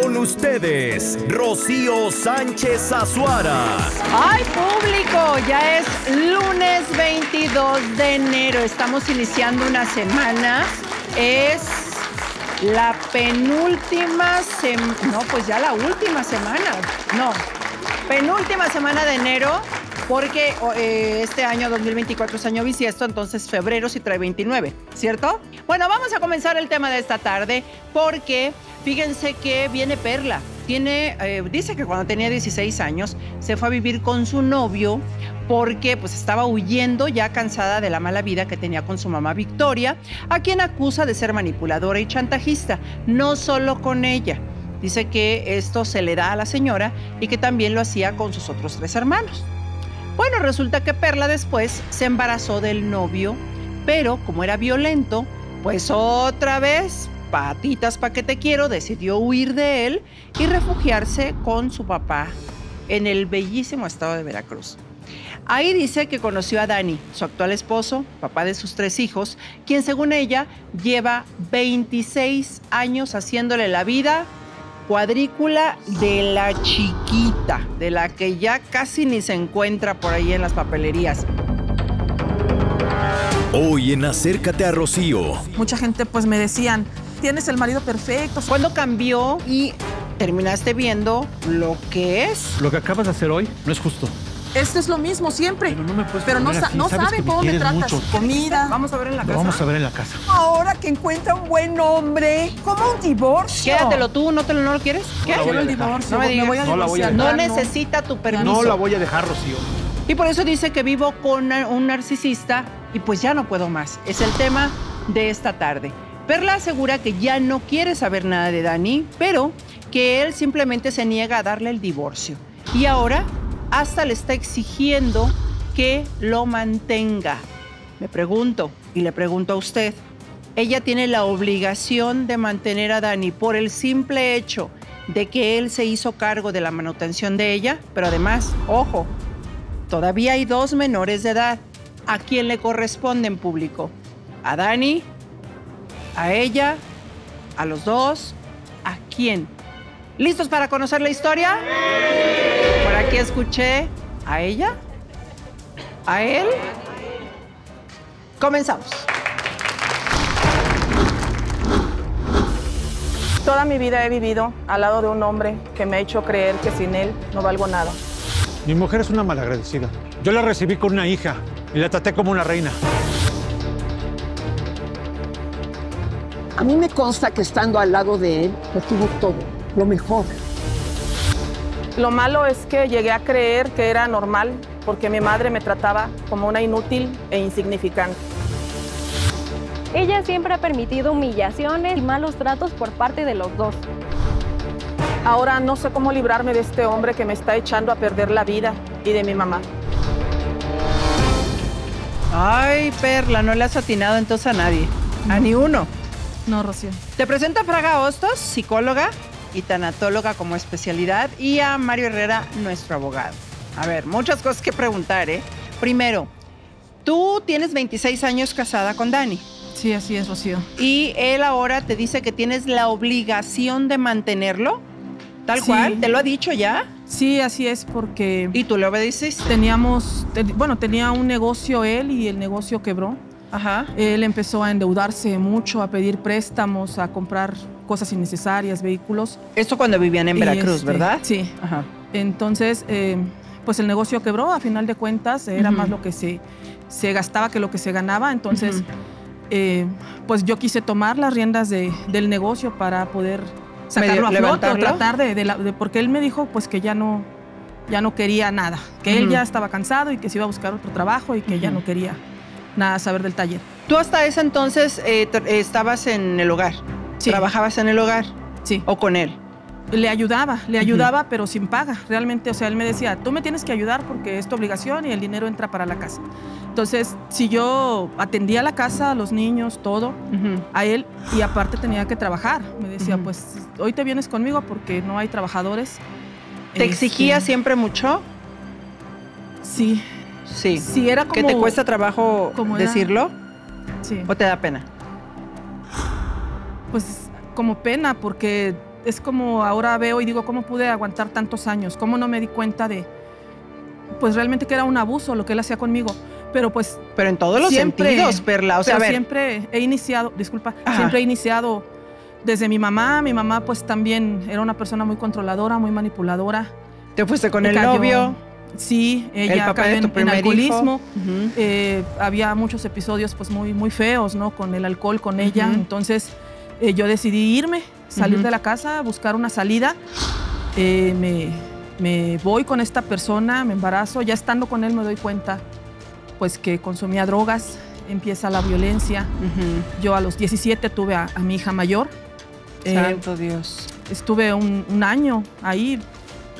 Con ustedes, Rocío Sánchez Azuara. ¡Ay, público! Ya es lunes 22 de enero. Estamos iniciando una semana. Es la penúltima semana. No, pues ya la última semana. No, penúltima semana de enero. Porque eh, este año 2024 es año bisiesto, entonces febrero sí trae 29, ¿cierto? Bueno, vamos a comenzar el tema de esta tarde porque fíjense que viene Perla. Tiene, eh, dice que cuando tenía 16 años se fue a vivir con su novio porque pues estaba huyendo ya cansada de la mala vida que tenía con su mamá Victoria, a quien acusa de ser manipuladora y chantajista, no solo con ella. Dice que esto se le da a la señora y que también lo hacía con sus otros tres hermanos. Bueno, resulta que Perla después se embarazó del novio, pero como era violento, pues otra vez, patitas pa' que te quiero, decidió huir de él y refugiarse con su papá en el bellísimo estado de Veracruz. Ahí dice que conoció a Dani, su actual esposo, papá de sus tres hijos, quien según ella lleva 26 años haciéndole la vida cuadrícula de la chiquita, de la que ya casi ni se encuentra por ahí en las papelerías. Hoy en Acércate a Rocío. Mucha gente pues me decían, tienes el marido perfecto. ¿Cuándo cambió y terminaste viendo lo que es? Lo que acabas de hacer hoy no es justo. Esto es lo mismo siempre. Pero no me puedes Pero no, sa- no Sabes saben me cómo me tratas. mucho. Comida. Vamos a ver en la Lo casa. vamos a ver en la casa. Ahora que encuentra un buen hombre, como un divorcio. Quédatelo tú, ¿no, te lo, no lo quieres? ¿Qué? el divorcio. No me digas. voy a No la voy a divorciar. No Ya necesita tu permiso. No la voy a dejar, Rocío. Y por eso dice que vivo con un narcisista y pues ya no puedo más. Es el tema de esta tarde. Perla asegura que ya no quiere saber nada de Dani, pero que él simplemente se niega a darle el divorcio. Y ahora hasta le está exigiendo que lo mantenga. Me pregunto, y le pregunto a usted, ella tiene la obligación de mantener a Dani por el simple hecho de que él se hizo cargo de la manutención de ella, pero además, ojo, todavía hay dos menores de edad. ¿A quién le corresponde en público? ¿A Dani? ¿A ella? ¿A los dos? ¿A quién? ¿Listos para conocer la historia? Por aquí escuché a ella, a él. Comenzamos. Toda mi vida he vivido al lado de un hombre que me ha hecho creer que sin él no valgo nada. Mi mujer es una malagradecida. Yo la recibí con una hija y la traté como una reina. A mí me consta que estando al lado de él, lo tuvo todo, lo mejor. Lo malo es que llegué a creer que era normal porque mi madre me trataba como una inútil e insignificante. Ella siempre ha permitido humillaciones y malos tratos por parte de los dos. Ahora no sé cómo librarme de este hombre que me está echando a perder la vida y de mi mamá. Ay, Perla, no le has atinado entonces a nadie. A ni uno. No, Rocío. Te presento a Fraga Hostos, psicóloga y tanatóloga como especialidad, y a Mario Herrera, nuestro abogado. A ver, muchas cosas que preguntar, ¿eh? Primero, tú tienes 26 años casada con Dani Sí, así es, Rocío. y él ahora te dice que tienes la obligación de mantenerlo, tal Sí. cual, ¿te lo ha dicho ya? Sí, así es porque Y tú le obedeciste. teníamos, te- bueno, tenía un negocio él y el negocio quebró. Ajá. Él empezó a endeudarse mucho, a pedir préstamos, a comprar cosas innecesarias, vehículos. Esto cuando vivían en Veracruz, este, ¿verdad? Sí. Ajá. Entonces, eh, pues el negocio quebró, a final de cuentas, era más lo que se, se gastaba que lo que se ganaba. Entonces, eh, pues yo quise tomar las riendas de- del negocio para poder sacarlo Medio a flote o tratar de, de la- de- porque él me dijo pues que ya no, ya no quería nada, que él ya estaba cansado y que se iba a buscar otro trabajo y que ya no quería nada saber del taller. Tú hasta ese entonces eh, estabas en el hogar. Sí. ¿Trabajabas en el hogar Sí. o con él? Le ayudaba, le ayudaba, pero sin paga. Realmente, o sea, él me decía, tú me tienes que ayudar porque es tu obligación y el dinero entra para la casa. Entonces, si yo atendía la casa, a los niños, todo, a él, y aparte tenía que trabajar, me decía, pues hoy te vienes conmigo porque no hay trabajadores. ¿Te exigía Este, siempre mucho? Sí, Sí. sí, era como... ¿Que te cuesta trabajo como era- decirlo Sí, o te da pena? pues como pena porque es como ahora veo y digo, ¿cómo pude aguantar tantos años? ¿Cómo no me di cuenta de, pues realmente que era un abuso lo que él hacía conmigo? Pero pues Pero en todos los siempre- sentidos, Perla. O sea, a pero ver, siempre he iniciado, disculpa, Ajá. siempre he iniciado desde mi mamá. Mi mamá pues también era una persona muy controladora, muy manipuladora. te fuiste con Me el cayó- novio, Sí, ella cayó de tu en, alcoholismo. Eh, había muchos episodios pues muy, muy feos, ¿no? Con el alcohol, con ella. Entonces eh, yo decidí irme, salir de la casa, buscar una salida. Eh, me, me voy con esta persona, me embarazo. Ya estando con él me doy cuenta pues que consumía drogas, empieza la violencia. Yo a los 17 tuve a, a mi hija mayor. Eh, Santo Dios. estuve un, un año ahí.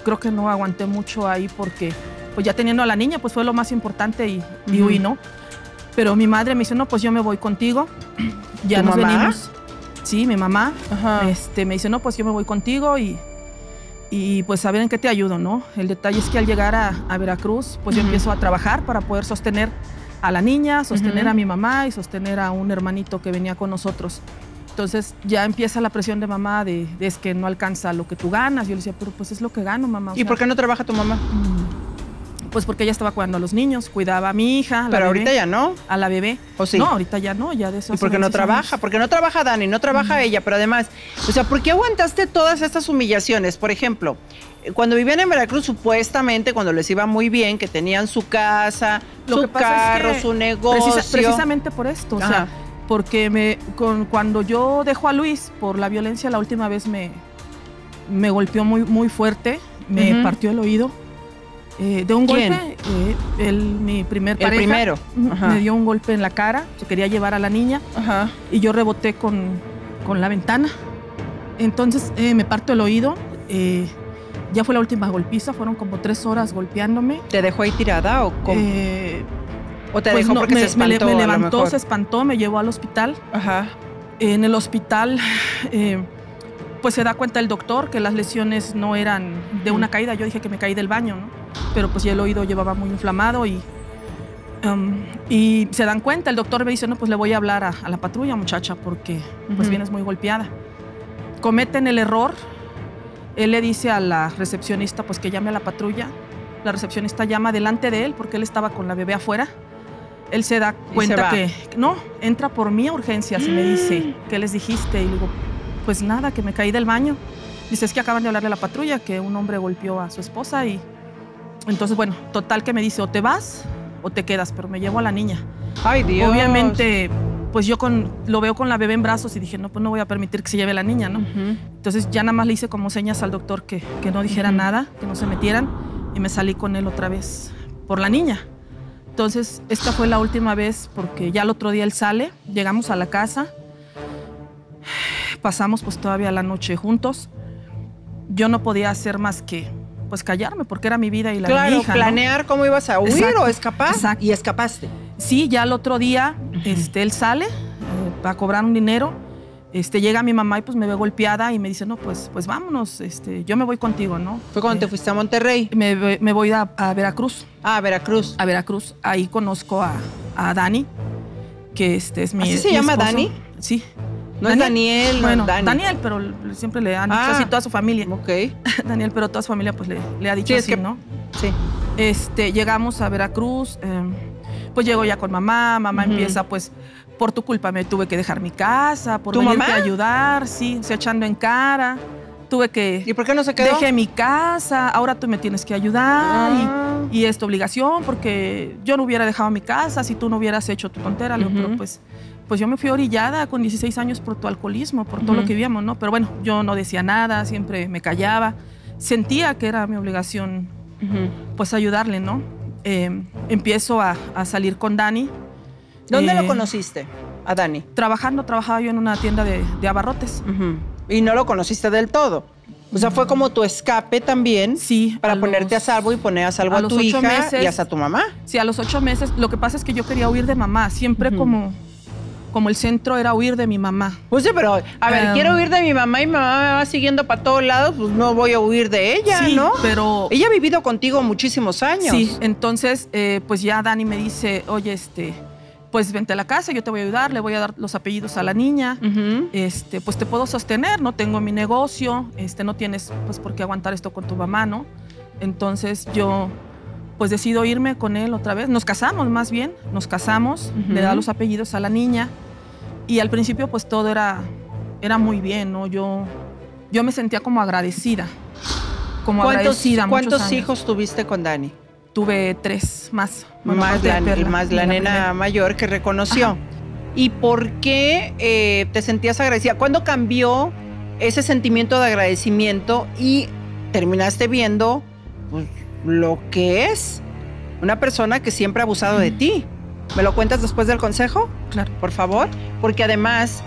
Creo que no aguanté mucho ahí porque, pues ya teniendo a la niña, pues fue lo más importante y, huí, ¿no? Pero mi madre me dice, no, pues yo me voy contigo. Ya ¿Tu nos mamá? venimos. Sí, mi mamá. Ajá. Este, me dice, no, pues yo me voy contigo y, y pues a ver en qué te ayudo, ¿no? El detalle es que al llegar a, a Veracruz, pues yo empiezo a trabajar para poder sostener a la niña, sostener a mi mamá y sostener a un hermanito que venía con nosotros. Entonces ya empieza la presión de mamá de, de es que no alcanza lo que tú ganas. Yo le decía, pero pues es lo que gano, mamá. o ¿Y sea, por qué no trabaja tu mamá? mm, Pues porque ella estaba cuidando a los niños, cuidaba a mi hija, a la Pero bebé, ahorita ya no. a la bebé. ¿O sí? No, ahorita ya no, ya de eso. ¿Y por qué no 26 trabaja? años. Porque no trabaja Dani, no trabaja ella, pero además, o sea, ¿por qué aguantaste todas estas humillaciones? Por ejemplo, cuando vivían en Veracruz, supuestamente, cuando les iba muy bien, que tenían su casa, Lo su que pasa es carro, que su negocio. Precisa- precisamente por esto, o sea, porque me, con, cuando yo dejo a Luis por la violencia, la última vez me, me golpeó muy, muy fuerte, me partió el oído. eh, de un ¿Quién? golpe, eh, él, mi primer El pareja, primero. ujú, Ajá. me dio un golpe en la cara, se quería llevar a la niña Ajá. y yo reboté con, con la ventana. Entonces eh, me parto el oído. eh, ya fue la última golpiza, fueron como tres horas golpeándome. ¿Te dejó ahí tirada o cómo? ¿O te pues dejó no, porque me, se me espantó? levantó, se espantó, me llevó al hospital. Ajá. En el hospital, eh, pues se da cuenta el doctor que las lesiones no eran de una caída. Yo dije que me caí del baño, ¿no? Pero pues ya el oído llevaba muy inflamado y, um, y se dan cuenta. El doctor me dice, no, pues le voy a hablar a, a la patrulla, muchacha, porque pues Ujú. vienes muy golpeada. Cometen el error. Él le dice a la recepcionista, pues que llame a la patrulla. La recepcionista llama delante de él porque él estaba con la bebé afuera. Él se da cuenta se que no, entra por mí a urgencias y me dice, ¿qué les dijiste? Y le digo, pues nada, que me caí del baño. Dice, es que acaban de hablarle a la patrulla que un hombre golpeó a su esposa y entonces, bueno, total que me dice, o te vas o te quedas, pero me llevo a la niña. Ay, Dios. Obviamente, pues yo con, lo veo con la bebé en brazos y dije, no, pues no voy a permitir que se lleve la niña, ¿no? Ujú. Entonces ya nada más le hice como señas al doctor que, que no dijera nada, que no se metieran y me salí con él otra vez por la niña. Entonces esta fue la última vez porque ya el otro día él sale, llegamos a la casa, pasamos pues todavía la noche juntos. Yo no podía hacer más que pues callarme porque era mi vida y la de mi Claro, hija. ¿no? planear cómo ibas a huir Exacto, o escapar. exacto. Y escapaste. Sí, ya el otro día este, él sale eh, para cobrar un dinero. Este, llega mi mamá y pues me ve golpeada y me dice, no, pues, pues vámonos, este, yo me voy contigo, ¿no? Fue cuando te Eh, fuiste a Monterrey. me, me voy a, a Veracruz, Ah, Veracruz. a Veracruz. Ahí conozco a, a Dani, que este es mi ¿Así se mi llama esposo. Dani? Sí. No es Daniel, no, bueno, Dani. Daniel, pero siempre le han dicho Ah. así toda su familia. Ok, Daniel, pero toda su familia pues le, le ha dicho Sí, es así, que- ¿no? sí. Este, llegamos a Veracruz, eh, pues llego ya con mamá, mamá empieza pues, por tu culpa me tuve que dejar mi casa, por ¿Tu venirte mamá? a ayudar, sí, se echando en cara, tuve que, ¿Y por qué no se quedó? dejé mi casa, ahora tú me tienes que ayudar Ah. y, y es tu obligación porque yo no hubiera dejado mi casa si tú no hubieras hecho tu tontera, digo, Ujú. pero pues... Pues yo me fui orillada con 16 años por tu alcoholismo, por todo Ujú. lo que vivíamos, ¿no? Pero bueno, yo no decía nada, siempre me callaba. Sentía que era mi obligación Ujú. pues ayudarle, ¿no? Eh, empiezo a, a salir con Dani. ¿Dónde Eh, lo conociste? A Dani. Trabajando, trabajaba yo en una tienda de, de abarrotes. Y no lo conociste del todo. O sea, fue como tu escape también Sí. para a ponerte a salvo y poner a salvo a tu hija meses- y hasta a tu mamá. Sí, a los ocho meses. Lo que pasa es que yo quería huir de mamá. Siempre como, como el centro era huir de mi mamá. Pues sí, pero a ver, Em. quiero huir de mi mamá y mi mamá me va siguiendo para todos lados, pues no voy a huir de ella, sí, ¿no? pero... Ella ha vivido contigo muchísimos años. Sí, entonces, eh, pues ya Dani me dice, oye, este, pues vente a la casa, yo te voy a ayudar, le voy a dar los apellidos a la niña, este, pues te puedo sostener, no tengo mi negocio, este, no tienes pues por qué aguantar esto con tu mamá, ¿no? Entonces yo pues decido irme con él otra vez, nos casamos más bien, nos casamos, le da los apellidos a la niña y al principio pues todo era, era muy bien, ¿no? Yo, yo me sentía como agradecida, como ¿Cuántos, agradecida. cuántos hijos tuviste con Dani? Tuve tres más. más la, Perla, más la nena primera. mayor que reconoció. ¿Y por qué eh, te sentías agradecida? ¿Cuándo cambió ese sentimiento de agradecimiento y terminaste viendo pues, lo que es una persona que siempre ha abusado de ti? ¿Me lo cuentas después del consejo? Claro. Por favor. Porque además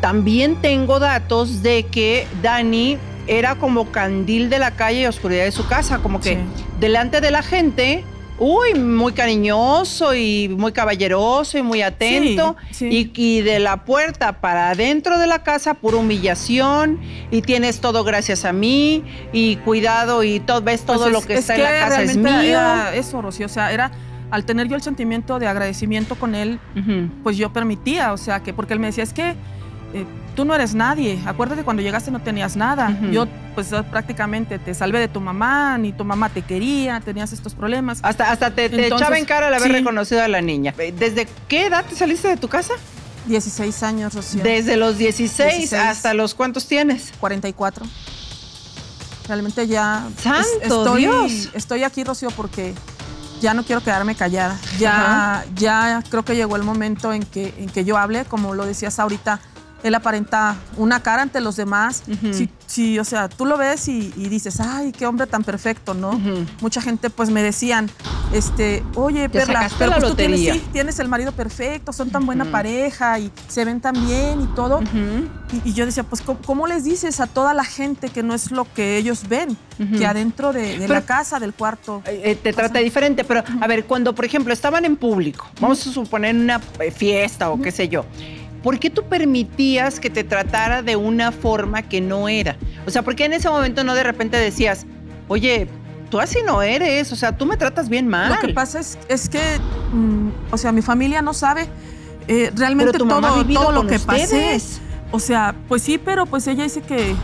también tengo datos de que Dani era como candil de la calle y oscuridad de su casa, como que Sí. delante de la gente, uy, muy cariñoso y muy caballeroso y muy atento. Sí, sí. Y, y de la puerta para adentro de la casa, pura humillación. Y tienes todo gracias a mí. Y cuidado y todo, ves todo Pues lo que es está en la casa es mío. Era eso, Rocío. O sea, era al tener yo el sentimiento de agradecimiento con él, pues yo permitía, o sea, que porque él me decía, es que eh, tú no eres nadie. Acuérdate cuando llegaste no tenías nada. Yo, pues ah, prácticamente te salvé de tu mamá, ni tu mamá te quería, tenías estos problemas. Hasta, hasta te, te echaba en cara al haber sí. reconocido a la niña. ¿Desde qué edad te saliste de tu casa? 16 años, Rocío. Desde los 16, 16. hasta los cuántos tienes. 44. Realmente ya es- ¡Santo estoy, Dios! estoy aquí, Rocío, porque ya no quiero quedarme callada. Ya, ya creo que llegó el momento en que, en que yo hable, como lo decías ahorita, él aparenta una cara ante los demás. Sí, o sea, tú lo ves y, y dices, ay, qué hombre tan perfecto, ¿no? Mucha gente pues me decían, este, oye, Te Perla, pero pues tú tienes, sí, tienes el marido perfecto, son tan buena pareja y se ven tan bien y todo. Y, y yo decía, pues, ¿cómo, cómo les dices a toda la gente que no es lo que ellos ven? Que adentro de, de Pero- la casa, del cuarto. Eh, eh, te trata diferente, pero a ver, cuando por ejemplo estaban en público, vamos a suponer una eh, fiesta o qué sé yo, ¿por qué tú permitías que te tratara de una forma que no era? O sea, ¿por qué en ese momento no de repente decías, oye, tú así no eres, o sea, tú me tratas bien mal? Lo que pasa es, es que, mm, o sea, mi familia no sabe eh, realmente pero tu mamá todo, todo lo que pasé. O sea, pues sí, pero pues ella dice que,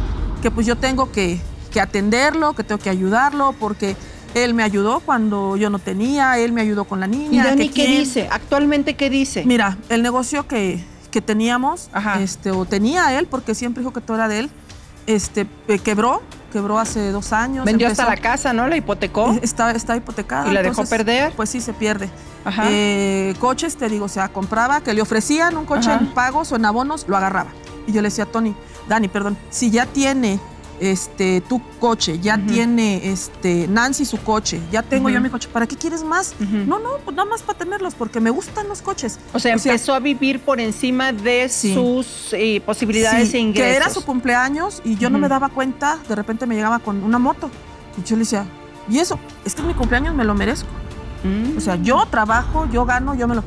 que pues yo tengo que, que atenderlo, que tengo que ayudarlo, porque él me ayudó cuando yo no tenía, él me ayudó con la ¿Y niña. Dani que qué quién. dice? ¿Actualmente qué dice? Mira, el negocio que, que teníamos, Ajá. este, o tenía él, porque siempre dijo que todo era de él, este, eh, quebró, quebró hace dos años. Vendió hasta la casa, ¿no? La hipotecó Está, está hipotecada. y la dejó perder. Pues sí, se pierde. Ajá. Eh, coches, te digo, o sea, compraba, que le ofrecían un coche Ajá. en pagos o en abonos, lo agarraba. Y yo le decía a Tony, Dani, perdón, si ya tiene este tu coche, ya tiene este Nancy su coche, ya tengo yo mi coche, ¿para qué quieres más? No, no, pues nada más para tenerlos, porque me gustan los coches. o sea, o sea- empezó a vivir por encima de Sí. sus eh, posibilidades Sí, e ingresos. que era su cumpleaños y yo no me daba cuenta, de repente me llegaba con una moto. Y yo le decía, ¿y eso? Es que es mi cumpleaños, me lo merezco. Mm. O sea, yo trabajo, yo gano, yo me lo...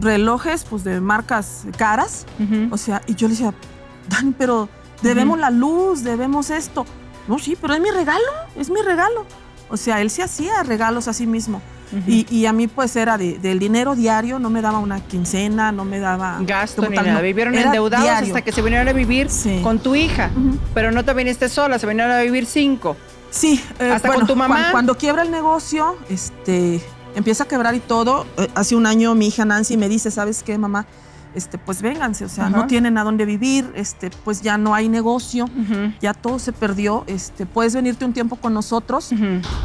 Relojes, pues de marcas caras. O sea, y yo le decía, Dani, pero debemos la luz, debemos esto. No, sí, pero es mi regalo, es mi regalo. O sea, él se hacía regalos a sí mismo. Ujú. Y, y a mí pues era de- del dinero diario, no me daba una quincena, no me daba... gasto ni tal, nada. no. Vivieron Era endeudados diario. hasta que se vinieron a vivir Sí. con tu hija. Pero no te viniste sola, se vinieron a vivir cinco. Sí, eh, ¿Hasta con tu mamá? cuan- Cuando, quiebra el negocio, este, empieza a quebrar y todo. eh, hace un año mi hija Nancy me dice, ¿sabes qué, mamá? Este, pues vénganse, o sea, Ajá. no tienen a dónde vivir, este, pues ya no hay negocio, ya todo se perdió, este, puedes venirte un tiempo con nosotros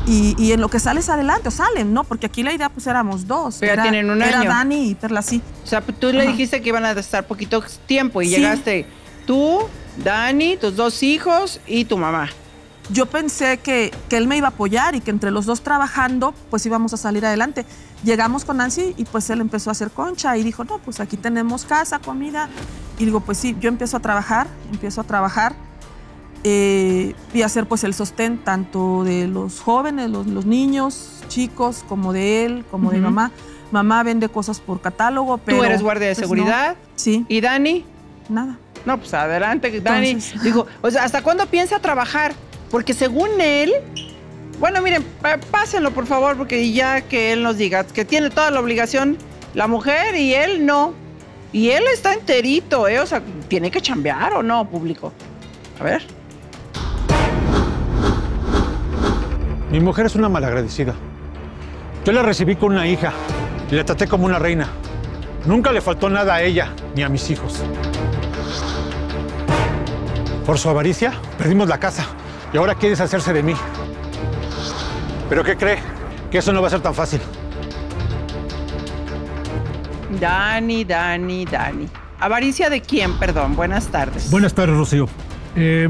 y, y en lo que sales adelante, o salen, ¿no? Porque aquí la idea pues éramos dos. Pero ya era, tienen un era año. Dani y Perla, sí. O sea, tú le dijiste que iban a estar poquito tiempo y Sí. llegaste tú, Dani, tus dos hijos y tu mamá. yo pensé que, que él me iba a apoyar y que entre los dos trabajando, pues íbamos a salir adelante. Llegamos con Nancy y pues él empezó a hacer concha y dijo, no, pues aquí tenemos casa, comida. Y digo, pues sí, yo empiezo a trabajar, empiezo a trabajar eh, y a hacer pues el sostén tanto de los jóvenes, los, los niños, chicos, como de él, como de mamá. Mamá vende cosas por catálogo, pero... tú eres guardia de pues, no. seguridad. Sí, ¿Y Dani? nada. No, pues adelante, Dani. Entonces- Digo, o sea, ¿hasta cuándo piensa trabajar? Porque según él, bueno, miren, pásenlo por favor, porque ya que él nos diga que tiene toda la obligación La mujer y él no. Y él está enterito, ¿eh? O sea, tiene que chambear o no, público. A ver. Mi mujer es una malagradecida. Yo la recibí con una hija y la traté como una reina. Nunca le faltó nada a ella ni a mis hijos. Por su avaricia, perdimos la casa y ahora quiere deshacerse de mí. ¿Pero qué cree? Que eso no va a ser tan fácil. Dani, Dani, Dani. ¿Avaricia de quién, perdón? Buenas tardes. Buenas tardes, Rocío. Eh,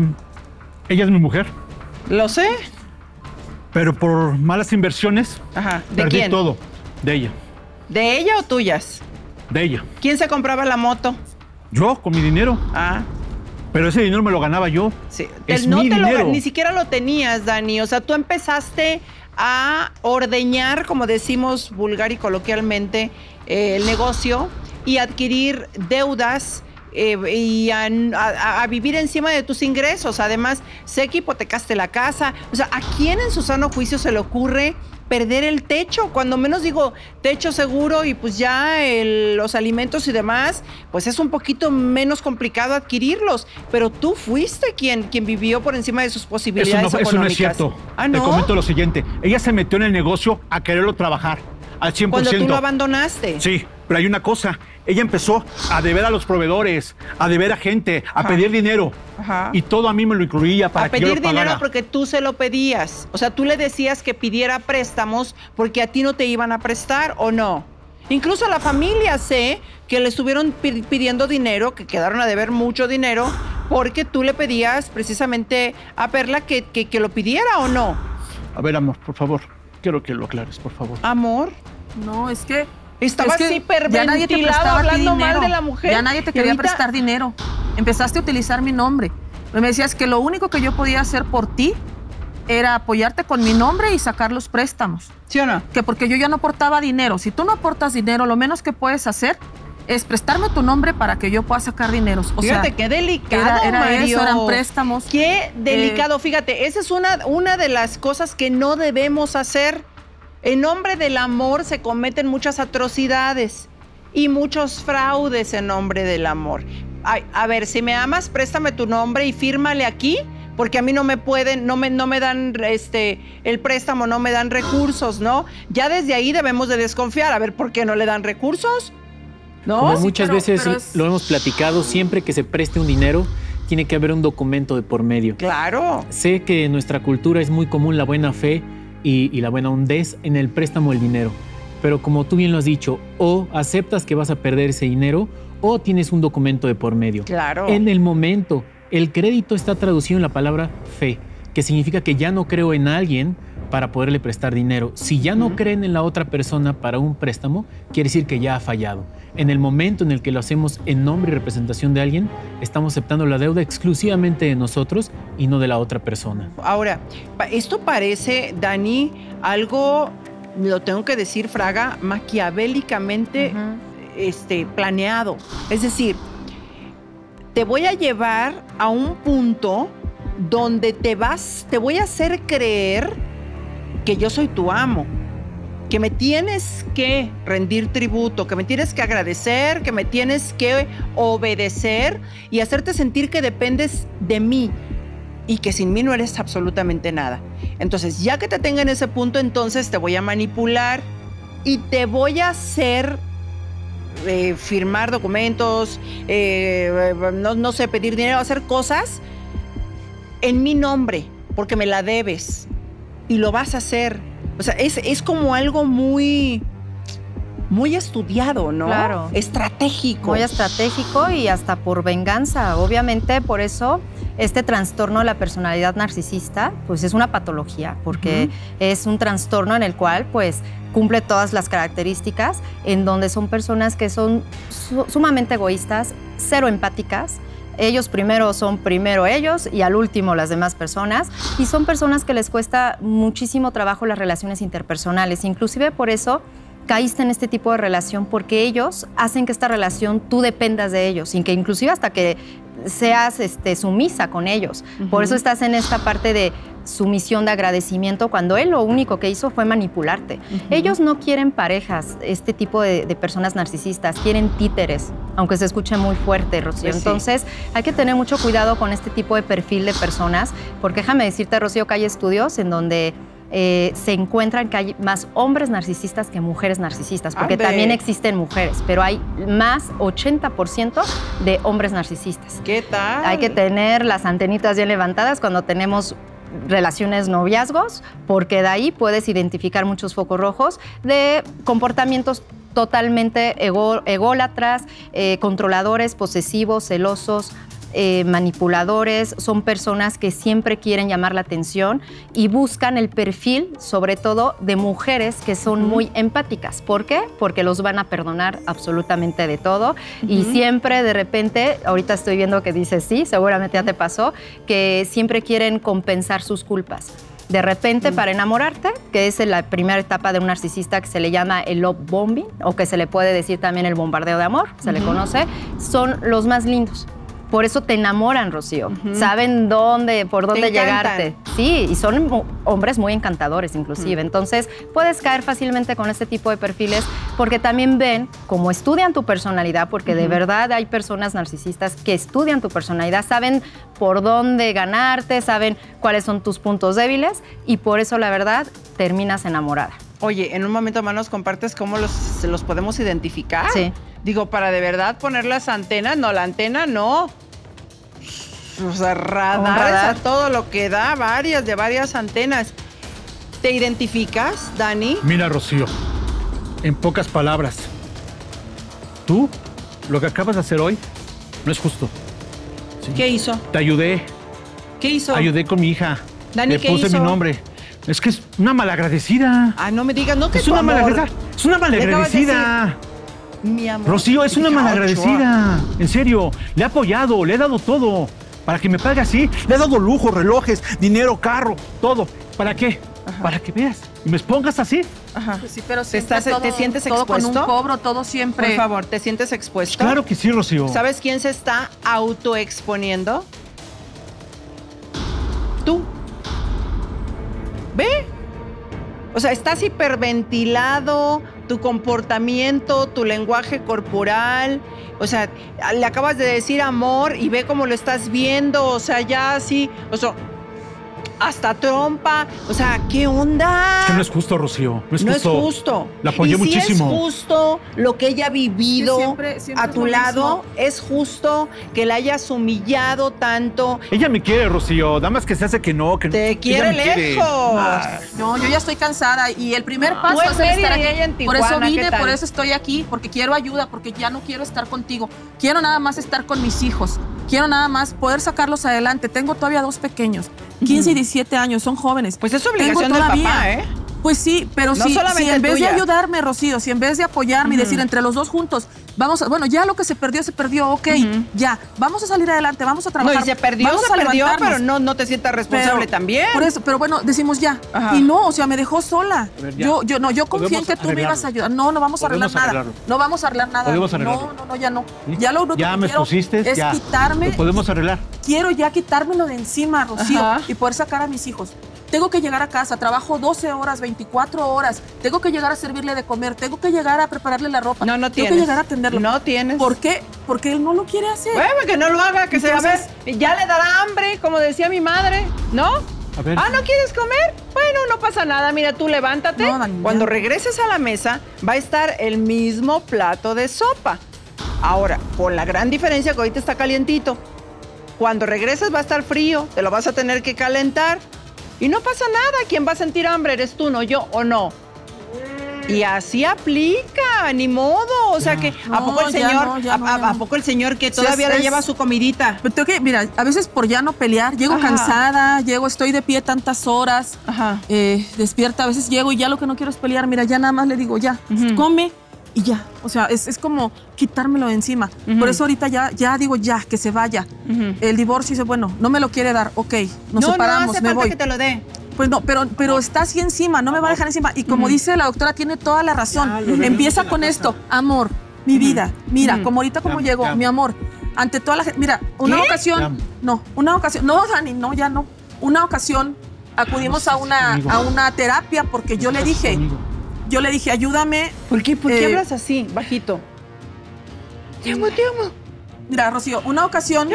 ella es mi mujer, Lo sé. pero por malas inversiones Ajá. ¿De perdí quién? todo. De ella, ¿De ella o tuyas? de ella. ¿Quién se compraba la moto? Yo, con mi dinero. Ah, Pero ese dinero me lo ganaba yo. sí. Es no mi te lo dinero. ni siquiera lo tenías, Dani. O sea, tú empezaste a ordeñar, como decimos vulgar y coloquialmente, eh, el negocio y adquirir deudas. eh, y a, a- a vivir encima de tus ingresos. Además, sé que hipotecaste la casa. O sea, ¿a quién en su sano juicio se le ocurre perder el techo? Cuando menos digo techo seguro y pues ya el- los alimentos y demás, pues es un poquito menos complicado adquirirlos. Pero tú fuiste quien, quien vivió por encima de sus Eso posibilidades eso no económicas. es cierto. Ah, Te comento lo siguiente. Ella se metió en el negocio a quererlo trabajar al 100%. Cuando tú lo abandonaste. Sí, pero hay una cosa. Ella empezó a deber a los proveedores, a deber a gente, a Ajá. pedir dinero. Ajá. Y todo a mí me lo incluía para a que yo pedir lo pagara. dinero porque tú se lo pedías. O sea, tú le decías que pidiera préstamos porque a ti no te iban a prestar o no. Incluso a la familia sé que le estuvieron pi- pidiendo dinero, que quedaron a deber mucho dinero, porque tú le pedías precisamente a Perla que, que- que lo pidiera o no. A ver, amor, por favor. Quiero que lo aclares, por favor. Amor, No, es que. Estaba es que así ya nadie te hiperventilado prestaba hablando mal dinero. de la mujer. Ya nadie te quería ahorita- prestar dinero. Empezaste a utilizar mi nombre. Me decías que lo único que yo podía hacer por ti era apoyarte con mi nombre y sacar los préstamos. ¿Sí o no? Que porque yo ya no aportaba dinero. Si tú no aportas dinero, lo menos que puedes hacer es prestarme tu nombre para que yo pueda sacar dineros. O Fíjate sea, qué delicado, era, era Mario. eso, eran préstamos. Qué delicado. Fíjate, esa es una, una de las cosas que no debemos hacer. En nombre del amor se cometen muchas atrocidades y muchos fraudes en nombre del amor. Ay, a ver, si me amas, préstame tu nombre y fírmale aquí, porque a mí no me pueden, no me, no me dan este, el préstamo, no me dan recursos, ¿no? Ya desde ahí debemos de desconfiar. A ver, ¿por qué no le dan recursos? ¿No? Como sí, muchas pero- veces pero es- lo hemos platicado, siempre que se preste un dinero, tiene que haber un documento de por medio. Claro. Sé que en nuestra cultura es muy común la buena fe y, y la buena hondez en el préstamo del dinero. Pero como tú bien lo has dicho, o aceptas que vas a perder ese dinero o tienes un documento de por medio. Claro. En el momento, el crédito está traducido en la palabra fe, que significa que ya no creo en alguien para poderle prestar dinero. Si ya no creen en la otra persona para un préstamo, quiere decir que ya ha fallado. En el momento en el que lo hacemos en nombre y representación de alguien, estamos aceptando la deuda exclusivamente de nosotros y no de la otra persona. Ahora, esto parece, Dani, algo, lo tengo que decir, Fraga, maquiavélicamente este, planeado. Es decir, te voy a llevar a un punto donde te vas, te voy a hacer creer que yo soy tu amo, que me tienes que rendir tributo, que me tienes que agradecer, que me tienes que obedecer y hacerte sentir que dependes de mí y que sin mí no eres absolutamente nada. Entonces, ya que te tenga en ese punto, entonces te voy a manipular y te voy a hacer eh, firmar documentos, eh, no, no sé, pedir dinero, hacer cosas en mi nombre, porque me la debes y lo vas a hacer. O sea, es, es como algo muy, muy estudiado, ¿no? Claro. Estratégico. Muy estratégico y hasta por venganza. Obviamente, por eso este trastorno de la personalidad narcisista, pues es una patología, porque es un trastorno en el cual, pues, cumple todas las características, en donde son personas que son su- sumamente egoístas, cero empáticas. Ellos primero son primero ellos y al último las demás personas. Y son personas que les cuesta muchísimo trabajo las relaciones interpersonales. Inclusive por eso caíste en este tipo de relación porque ellos hacen que esta relación tú dependas de ellos, sin que inclusive hasta que seas este, sumisa con ellos. Por eso estás en esta parte de sumisión de agradecimiento cuando él lo único que hizo fue manipularte. Ellos no quieren parejas, este tipo de, de personas narcisistas, quieren títeres, aunque se escuche muy fuerte, Rocío. Pues sí. Entonces, hay que tener mucho cuidado con este tipo de perfil de personas, porque déjame decirte, Rocío, que hay estudios en donde eh, se encuentran que hay más hombres narcisistas que mujeres narcisistas, porque Ande. también existen mujeres, pero hay más 80% de hombres narcisistas. ¿Qué tal? Hay que tener las antenitas bien levantadas cuando tenemos relaciones noviazgos, porque de ahí puedes identificar muchos focos rojos de comportamientos totalmente ególatras, eh, controladores, posesivos, celosos, eh, manipuladores, son personas que siempre quieren llamar la atención y buscan el perfil, sobre todo, de mujeres que son muy empáticas. ¿Por qué? Porque los van a perdonar absolutamente de todo y siempre de repente, ahorita estoy viendo que dices sí, seguramente ya te pasó, que siempre quieren compensar sus culpas. De repente, para enamorarte, que es la primera etapa de un narcisista que se le llama el love bombing, o que se le puede decir también el bombardeo de amor, se le conoce, son los más lindos. Por eso te enamoran, Rocío. Saben dónde, por dónde llegarte. Sí, y son hombres muy encantadores inclusive. Entonces, puedes caer fácilmente con este tipo de perfiles porque también ven, como estudian tu personalidad, porque de verdad hay personas narcisistas que estudian tu personalidad, saben por dónde ganarte, saben cuáles son tus puntos débiles y por eso, la verdad, terminas enamorada. Oye, en un momento más nos compartes cómo los, los podemos identificar. Sí. Digo, para de verdad poner las antenas, no, la antena no. O sea, radares radar. a todo lo que da, varias, de varias antenas. ¿Te identificas, Dani? Mira, Rocío, en pocas palabras, tú, lo que acabas de hacer hoy, no es justo. ¿Qué hizo? Te ayudé, ¿Qué hizo? ayudé con mi hija. Dani, Le ¿qué puse hizo? mi nombre. Es que es una malagradecida. Ah, no me digas, no que Es tu una amor. malagradecida. Es una malagradecida. Mi amor. Rocío, es una malagradecida. En serio, le he apoyado, le he dado todo. Para que me pague así, le he dado lujo, relojes, dinero, carro, todo. ¿Para qué? Para que veas. Y me expongas así. Ajá. Pues sí, pero ¿Te, siempre estás- te todo- sientes todo con expuesto? un cobro, todo siempre. Por favor, ¿te sientes expuesto? Claro que sí, Rocío. ¿Sabes quién se está autoexponiendo? Tú. ¿Ve? O sea, estás hiperventilado, tu comportamiento, tu lenguaje corporal. O sea, le acabas de decir amor y ve cómo lo estás viendo. O sea, ya así. O sea, hasta trompa. O sea, ¿qué onda? Es que no es justo, Rocío. No es No justo. es justo. La apoyé y si muchísimo. es justo lo que ella ha vivido Sí, siempre- siempre a tu lado, mismo. es justo que la hayas humillado tanto. Ella me quiere, Rocío. Nada más que se hace que no. Que Te quiere lejos. Ah, No, yo ya estoy cansada y el primer paso Tú en es el estar aquí. ella en por eso Tijuana, ¿qué vine, por eso estoy aquí, porque quiero ayuda, porque ya no quiero estar contigo. Quiero nada más estar con mis hijos. Quiero nada más poder sacarlos adelante. Tengo todavía dos pequeños, 15 y 17 años, son jóvenes. Pues es Tengo obligación del todavía- papá, ¿eh? Pues sí, pero No si, si en vez tuya. de ayudarme, Rocío, si en vez de apoyarme y decir entre los dos juntos, vamos a, bueno, ya lo que se perdió, se perdió, ok, ya, vamos a salir adelante, vamos a No, trabajar. y se perdió, vamos se a perdió, pero no, no te sientas responsable Pero- también. Por eso, pero bueno, decimos ya. Ajá. Y no, o sea, me dejó sola. Ver, yo, yo, no, yo confié en que tú me ibas a ayudar. No, no vamos a arreglar nada. No vamos a arreglar nada. Podemos arreglarlo. No, no, no, ya no. ¿sí? Ya lo único Ya que me quiero es ya. quitarme. Lo podemos arreglar. Quiero ya quitármelo de encima, Rocío, Ajá. y poder sacar a mis hijos. Tengo que llegar a casa, trabajo 12 horas, 24 horas. Tengo que llegar a servirle de comer, tengo que llegar a prepararle la ropa. no, no Tengo tienes. que llegar a atenderlo. No tienes. ¿Por qué? Porque él no lo quiere hacer. Bueno, que no lo haga, que se a ver. Entonces- Ya le dará hambre, como decía mi madre, ¿no? A ver. Ah, ¿no quieres comer? Bueno, no pasa nada. Mira, tú levántate. No. Cuando regreses a la mesa, va a estar el mismo plato de sopa. Ahora, con la gran diferencia que ahorita está calientito. Cuando regreses va a estar frío, te lo vas a tener que calentar. Y no pasa nada. ¿Quién va a sentir hambre? ¿Eres tú, no yo o no? Y así aplica, ni modo. O sea que, ¿a No, poco el señor, no, a, poco el señor que todavía es- le lleva es- su comidita? Pero tengo que, mira, a veces por ya no pelear, llego Ajá. cansada, llego, estoy de pie tantas horas, Ajá. eh, despierta, a veces llego y ya lo que no quiero es pelear, mira, ya nada más le digo, ya, come y ya. O sea, es, es como quitármelo de encima. Por eso ahorita ya, ya digo, ya, que se vaya. El divorcio dice, bueno, no me lo quiere dar, ok, nos no, separamos, no hace me falta voy. que te lo dé. Pues no, pero, pero está así encima, no me va a dejar encima. Y como dice la doctora, tiene toda la razón. Ya, Empieza con casa. esto, amor, mi vida. Mira, como ahorita como llegó, mi amor, ante toda la gente. Mira, una ocasión. No, una ocasión. No, Dani, no, ya no. Una ocasión acudimos a una, a una terapia porque yo le dije, yo le dije, ayúdame. ¿Por qué, por qué Eh, hablas así, bajito? Te amo, te amo. Mira, Rocío, una ocasión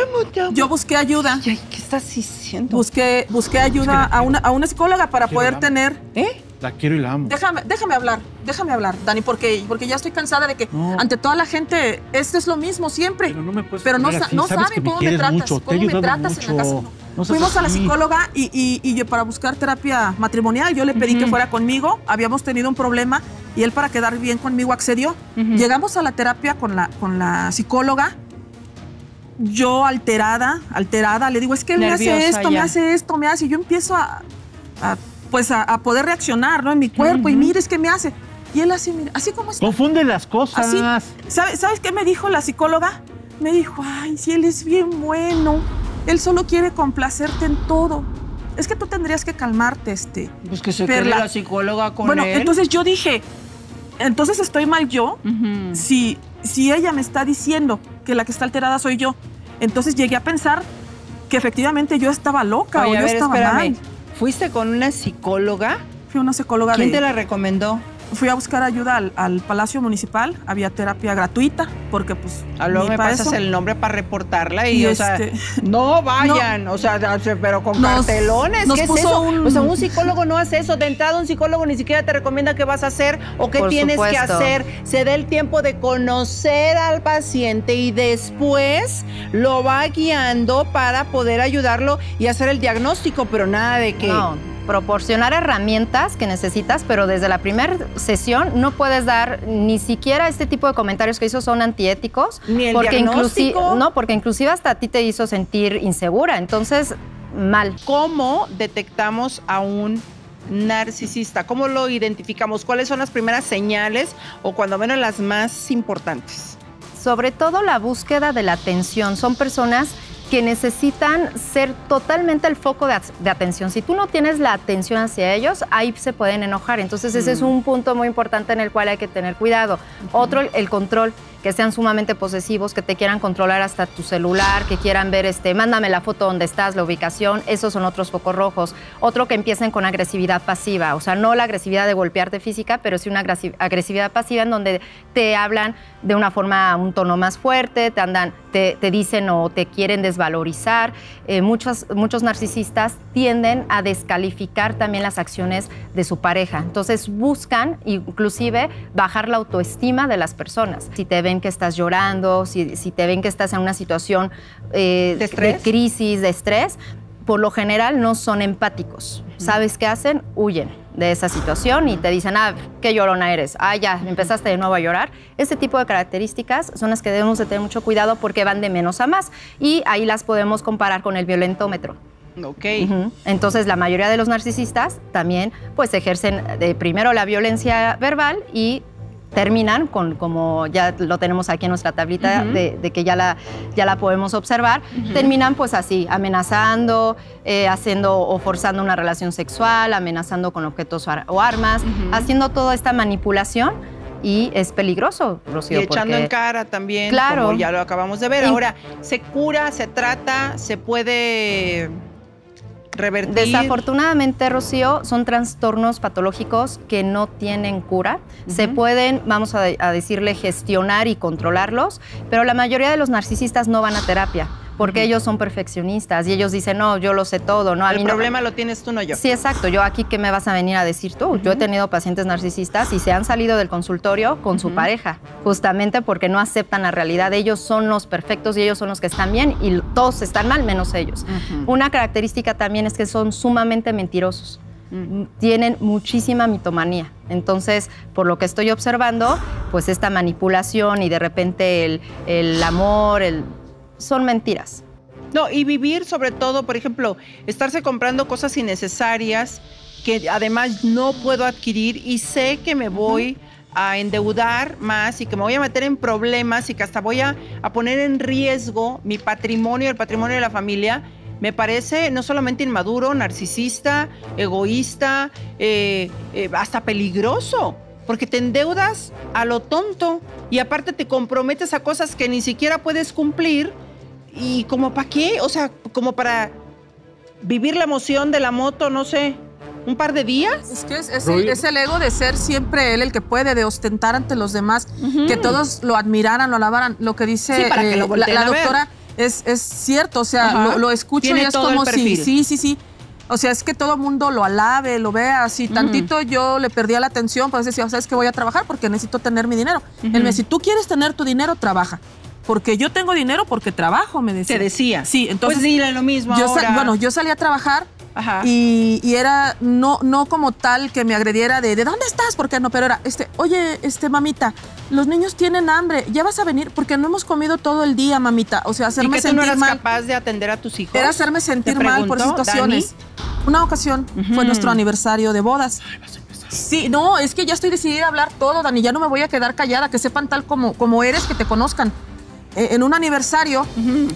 yo busqué ayuda. Ay, ¿qué estás diciendo? Busqué, busqué ayuda a una, a una psicóloga para Quiero poder tener. ¿Eh? La quiero y la amo. Déjame, déjame hablar, déjame hablar, Dani, porque, porque ya estoy cansada de que No. ante toda la gente esto es lo mismo siempre. Pero no me puedes Pero no, así. no Sabes me cómo me tratas, mucho, te cómo me tratas en la casa. mucho. No Fuimos a la así. psicóloga y, y- y yo para buscar terapia matrimonial, yo le pedí que fuera conmigo, habíamos tenido un problema y él para quedar bien conmigo accedió. Llegamos a la terapia con la, con la psicóloga, yo alterada, alterada, le digo, es que él me hace Nerviosa esto, me ya. hace esto, me hace, y yo empiezo a, a, pues a, a poder reaccionar, ¿no? En mi cuerpo, y mire, es que me hace. Y él así, mira, así como está. Confunde las cosas. Así. ¿Sabes, ¿Sabes qué me dijo la psicóloga? Me dijo, ay, si él es bien bueno, él solo quiere complacerte en todo. Es que tú tendrías que calmarte, este. Pues que se Perla. quede la psicóloga con bueno, él. entonces yo dije, entonces estoy mal yo si, si ella me está diciendo que la que está alterada soy yo. Entonces llegué a pensar que efectivamente yo estaba loca Oye, o a yo ver, estaba espérame. mal. ¿Fuiste con una psicóloga? Fui a una psicóloga ¿Quién de- te la recomendó? Fui a buscar ayuda al, al Palacio Municipal, había terapia gratuita, porque pues... A luego ni me pasas eso. el nombre para reportarla y, Y o sea, este- no vayan, o sea, pero con Nos- cartelones, nos ¿qué es eso? un- O sea, un psicólogo no hace eso. De entrada, un psicólogo ni siquiera te recomienda qué vas a hacer o qué tienes que hacer. Se da el tiempo de conocer al paciente y después lo va guiando para poder ayudarlo y hacer el diagnóstico, pero nada de que... No, proporcionar herramientas que necesitas, pero desde la primera sesión no puedes dar ni siquiera este tipo de comentarios que hizo son antiéticos. Ni el porque. No, porque inclusive hasta a ti te hizo sentir insegura. Entonces, mal. ¿Cómo detectamos a un narcisista? ¿Cómo lo identificamos? ¿Cuáles son las primeras señales o cuando menos las más importantes? Sobre todo la búsqueda de la atención. Son personas que necesitan ser totalmente el foco de, at- de atención. Si tú no tienes la atención hacia ellos, ahí se pueden enojar. Entonces ese es un punto muy importante en el cual hay que tener cuidado. Otro, el control, que sean sumamente posesivos, que te quieran controlar hasta tu celular, que quieran ver, este, mándame la foto donde estás, la ubicación, esos son otros focos rojos. Otro que empiecen con agresividad pasiva, o sea, no la agresividad de golpearte física, pero sí una agresi- agresividad pasiva en donde te hablan de una forma, un tono más fuerte, te andan, te, te dicen o te quieren desvalorizar. Eh, muchos, muchos narcisistas tienden a descalificar también las acciones de su pareja. Entonces buscan inclusive bajar la autoestima de las personas. Si te ven que estás llorando, si, si te ven que estás en una situación eh, ¿De estrés? crisis, de estrés, por lo general no son empáticos. ¿Sabes qué hacen? Huyen de esa situación y te dicen, ah, qué llorona eres, ah, ya, empezaste de nuevo a llorar. Este tipo de características son las que debemos de tener mucho cuidado porque van de menos a más y ahí las podemos comparar con el violentómetro. Ok. Ujú. Entonces, la mayoría de los narcisistas también pues ejercen de primero la violencia verbal y terminan con, como ya lo tenemos aquí en nuestra tablita de, de que ya la, ya la podemos observar, terminan pues así, amenazando, eh, haciendo o forzando una relación sexual, amenazando con objetos o ar- o armas, haciendo toda esta manipulación y es peligroso, Rocío. Y echando porque- en cara también, Claro. como ya lo acabamos de ver. Ahora, ¿se cura, se trata, se puede revertir? Desafortunadamente, Rocío, son trastornos patológicos que no tienen cura. Se pueden, vamos a, a decirle, gestionar y controlarlos, pero la mayoría de los narcisistas no van a terapia porque ellos son perfeccionistas y ellos dicen, no, yo lo sé todo, no, a El mí no- problema lo tienes tú, no yo. Sí, exacto. Yo aquí, ¿qué me vas a venir a decir tú? Yo he tenido pacientes narcisistas y se han salido del consultorio con su pareja, justamente porque no aceptan la realidad. Ellos son los perfectos y ellos son los que están bien y todos están mal menos ellos. Una característica también es que son sumamente mentirosos. Tienen muchísima mitomanía. Entonces, por lo que estoy observando, pues esta manipulación y de repente el, el amor, el, son mentiras. No, y vivir sobre todo, por ejemplo, estarse comprando cosas innecesarias que además no puedo adquirir y sé que me voy a endeudar más y que me voy a meter en problemas y que hasta voy a, a poner en riesgo mi patrimonio, el patrimonio de la familia, me parece no solamente inmaduro, narcisista, egoísta, eh, eh, hasta peligroso. Porque te endeudas a lo tonto y aparte te comprometes a cosas que ni siquiera puedes cumplir ¿Y como para qué? O sea, como para vivir la emoción de la moto, no sé, un par de días. Es que es, es el, es el ego de ser siempre él el que puede, de ostentar ante los demás, que todos lo admiraran, lo alabaran. Lo que dice Sí, para que eh, lo la, doctora es, es cierto, o sea, lo, lo escucho Tiene y es como si, sí, sí, sí. O sea, es que todo el mundo lo alabe, lo vea. así tantito yo le perdía la atención, pues decía, ¿sabes que Voy a trabajar porque necesito tener mi dinero. Él me decía, si tú quieres tener tu dinero, trabaja. Porque yo tengo dinero porque trabajo, me decía. Te decía. Sí, entonces. Pues dile lo mismo yo ahora. bueno, yo salí a trabajar Ajá. y, y era no, no como tal que me agrediera de ¿de dónde estás? ¿Por qué no? Pero era, este, oye, este, mamita, los niños tienen hambre, ya vas a venir porque no hemos comido todo el día, mamita. O sea, ¿Y hacerme que tú no sentir eras mal. capaz de atender a tus hijos? Era hacerme sentir ¿Te mal por situaciones. Una ocasión fue nuestro aniversario de bodas. Sí, no, es que ya estoy decidida a hablar todo, Dani. Ya no me voy a quedar callada, que sepan tal como, como eres, que te conozcan. Eh, en un aniversario,